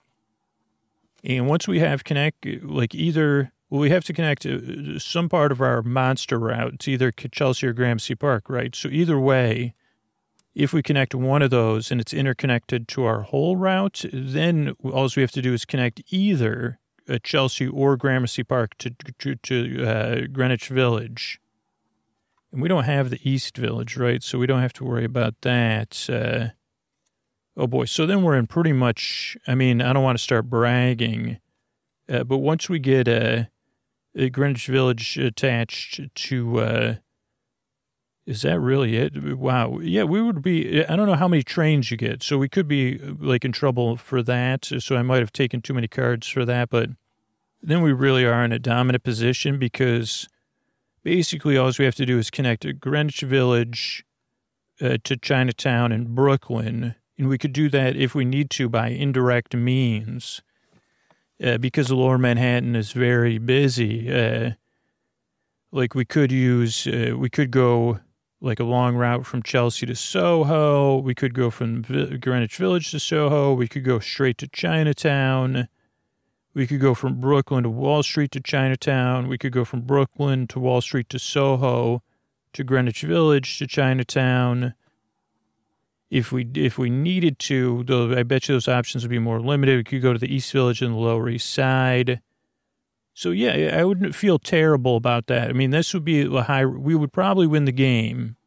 And once we have connect, like either, well, we have to connect uh, some part of our monster route to either Chelsea or Gramercy Park, right? So either way, if we connect one of those and it's interconnected to our whole route, then all we have to do is connect either uh, Chelsea or Gramercy Park to, to, to uh, Greenwich Village. And we don't have the East Village, right? So we don't have to worry about that. Uh, oh boy. So then we're in pretty much, I mean, I don't want to start bragging, uh, but once we get uh, Greenwich Village attached to uh, is that really it? Wow. Yeah, we would be, I don't know how many trains you get. So we could be like in trouble for that. So I might have taken too many cards for that. But then we really are in a dominant position because basically all we have to do is connect Greenwich Village uh, to Chinatown and Brooklyn. And we could do that if we need to by indirect means uh, because lower Manhattan is very busy. Uh, like we could use, uh, we could go like a long route from Chelsea to Soho. We could go from Greenwich Village to Soho. We could go straight to Chinatown. We could go from Brooklyn to Wall Street to Chinatown. We could go from Brooklyn to Wall Street to Soho to Greenwich Village to Chinatown. If we if we needed to, though, I bet you those options would be more limited. We could go to the East Village and the Lower East Side. So yeah, I wouldn't feel terrible about that. I mean, this would be a high. We would probably win the game,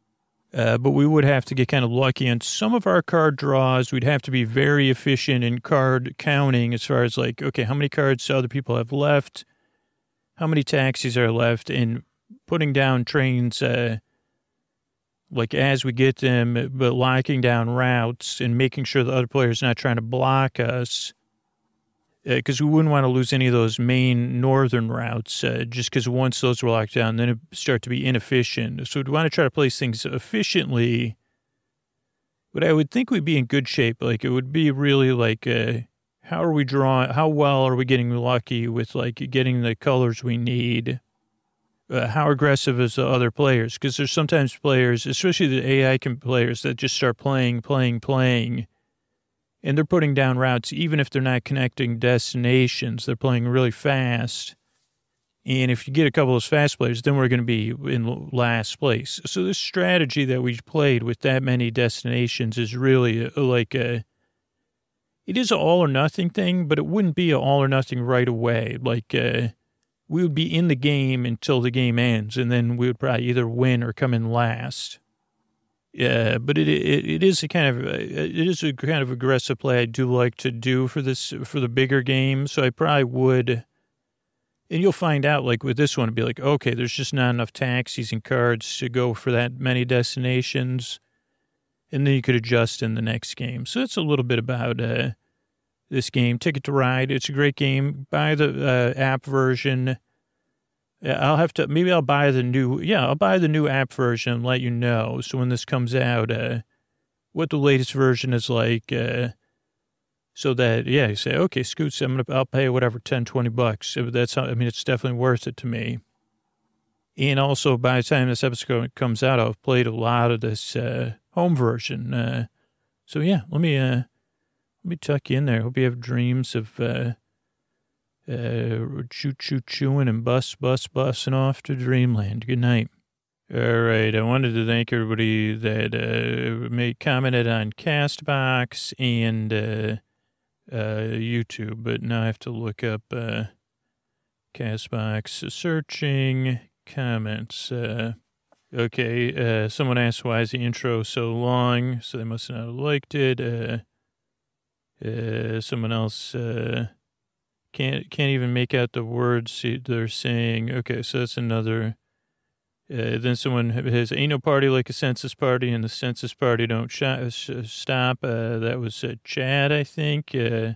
uh, but we would have to get kind of lucky on some of our card draws. We'd have to be very efficient in card counting as far as like, okay, how many cards other people have left, how many taxis are left, and putting down trains. Uh, like as we get them, but locking down routes and making sure the other player's not trying to block us because uh, we wouldn't want to lose any of those main northern routes uh, just because once those were locked down, then it start to be inefficient. So we'd want to try to place things efficiently. But I would think we'd be in good shape. Like it would be really like, uh, how are we drawing? How well are we getting lucky with like getting the colors we need? Uh, how aggressive is the other players? Because there's sometimes players, especially the AI players, that just start playing, playing, playing and they're putting down routes even if they're not connecting destinations. They're playing really fast. And if you get a couple of those fast players, then we're going to be in last place. So this strategy that we played with that many destinations is really a, like a, it is an all or nothing thing, but it wouldn't be an all or nothing right away. Like uh, we would be in the game until the game ends, and then we would probably either win or come in last. Yeah, but it, it it is a kind of it is a kind of aggressive play I do like to do for this for the bigger game. So I probably would, and you'll find out like with this one, it'd be like okay, there's just not enough taxis and cards to go for that many destinations, and then you could adjust in the next game. So it's a little bit about uh, this game, Ticket to Ride. It's a great game. Buy the uh, app version. I'll have to, maybe I'll buy the new, yeah, I'll buy the new app version and let you know. So when this comes out, uh, what the latest version is like, uh, so that, yeah, you say, okay, Scoots, I'm going to, I'll pay whatever, 10, 20 bucks. That's, I mean, it's definitely worth it to me. And also, by the time this episode comes out, I've played a lot of this uh, home version. Uh, so yeah, let me uh, let me tuck you in there. Hope you have dreams of uh, uh, choo choo chewing and bus bus bussing off to dreamland. Good night. All right, I wanted to thank everybody that uh, made commented on Castbox and uh, uh, YouTube, but now I have to look up uh, Castbox searching comments. Uh, okay, uh, someone asked why is the intro so long, so they must not have liked it. Uh, uh, someone else uh, can't can't even make out the words they're saying. Okay, so that's another. Uh, then someone has ain't no party like a census party, and the census party don't sh- stop. Uh, that was uh, Chad, I think. Uh,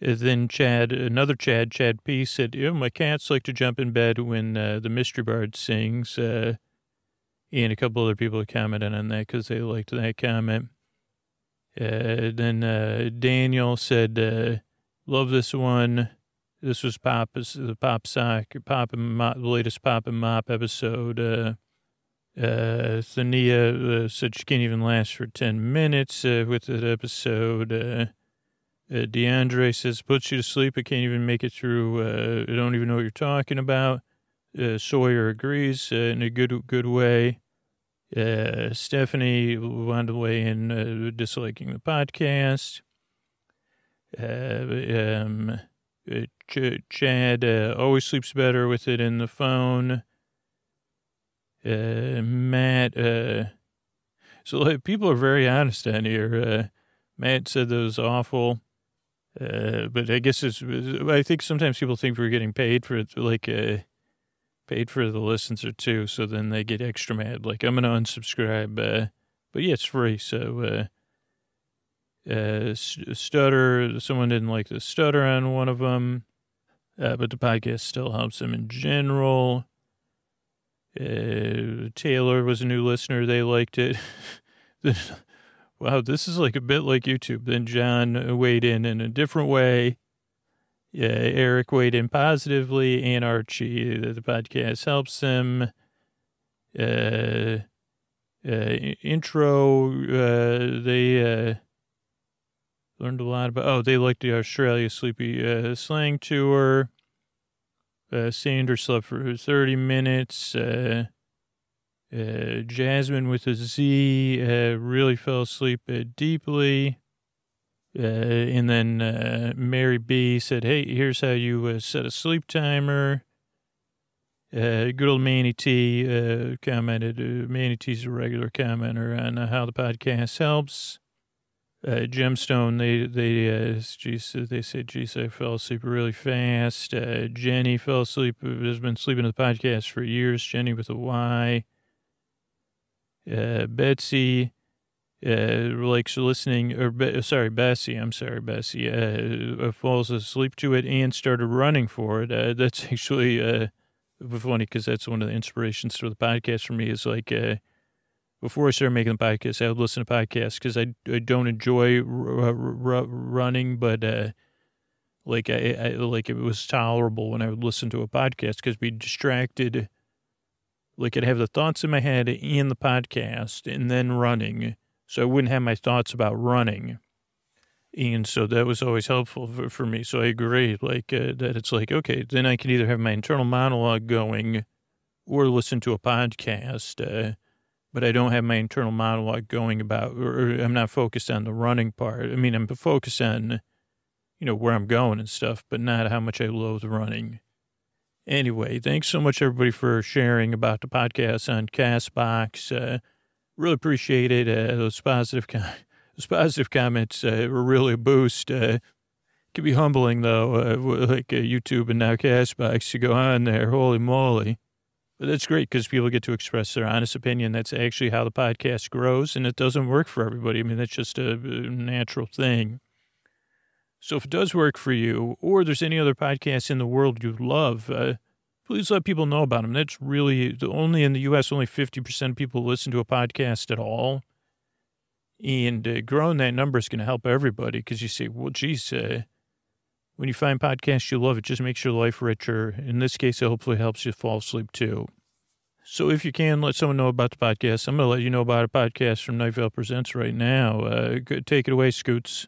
then Chad, another Chad, Chad P said, "You know, my cats like to jump in bed when the Mystery Bard sings." And a couple other people commented on that because they liked that comment. Uh, then uh, Daniel said, uh, "Love this one." This was Pop, the Pop Sock, Pop and Mop, the latest Pop and Mop episode. Uh, uh, Thania uh, said she can't even last for 10 minutes with that episode. DeAndre says, puts you to sleep. I can't even make it through. I don't even know what you're talking about. Sawyer agrees in a good good way. Uh, Stephanie wound away in uh, disliking the podcast. Uh, um, uh, Ch- Chad uh, always sleeps better with it in the phone. Matt, so like, people are very honest on here. Matt said that was awful. But I guess it's, I think sometimes people think we're getting paid for it, like, paid for the listens or two. So then they get extra mad. Like, I'm to unsubscribe. Uh, but yeah, it's free. So, uh, uh, stutter, someone didn't like the stutter on one of them. Uh, but the podcast still helps them in general. Uh, Taylor was a new listener. They liked it. wow, this is like a bit like YouTube. Then John weighed in in a different way. Yeah, Eric weighed in positively, and Archie, the, podcast helps him. Uh, uh, intro, uh, they uh, learned a lot about. Oh, they liked the Australia Sleepy uh, Slang Tour. Uh, Sanders slept for 30 minutes. Jasmine with a Z really fell asleep deeply. Uh, and then uh, Mary B said, Hey, here's how you uh, set a sleep timer. Uh, good old Manny T uh, commented. Uh, Manny T's a regular commenter on how the podcast helps. Uh, Gemstone, they they uh, geez, they said, "Geez, I fell asleep really fast." Jenny fell asleep. Has been sleeping to the podcast for years. Jenny with a Y. Uh, Betsy, uh, likes listening, or Be- sorry, Bessie. I'm sorry, Bessie. Uh, falls asleep to it and started running for it. Uh, that's actually uh, funny because that's one of the inspirations for the podcast for me. Is like. Uh, before I started making the podcast, I would listen to podcasts because I, I don't enjoy r- r- running, but uh, like I, I like it was tolerable when I would listen to a podcast because be distracted. Like I'd have the thoughts in my head and the podcast and then running, so I wouldn't have my thoughts about running. And so that was always helpful for, for me. So I agree, like uh, that. It's like okay, then I can either have my internal monologue going, or listen to a podcast. Uh, but I don't have my internal monologue going about, or I'm not focused on the running part. I mean, I'm focused on, you know, where I'm going and stuff, but not how much I loathe running. Anyway, thanks so much, everybody, for sharing about the podcast on Castbox. Uh, really appreciate it. Uh, those positive, com- those positive comments uh, were really a boost. Uh, can be humbling though, uh, like uh, YouTube and now Castbox to go on there. Holy moly! But that's great because people get to express their honest opinion. That's actually how the podcast grows, and it doesn't work for everybody. I mean, that's just a, natural thing. So if it does work for you, or there's any other podcast in the world you love, uh, please let people know about them. That's really only in the U.S. Only fifty percent of people listen to a podcast at all, and uh, growing that number is going to help everybody because you say, well, geez, uh, when you find podcasts you love, it just makes your life richer. In this case, it hopefully helps you fall asleep too. So if you can, let someone know about the podcast. I'm going to let you know about a podcast from Night Vale Presents right now. Uh, take it away, Scoots.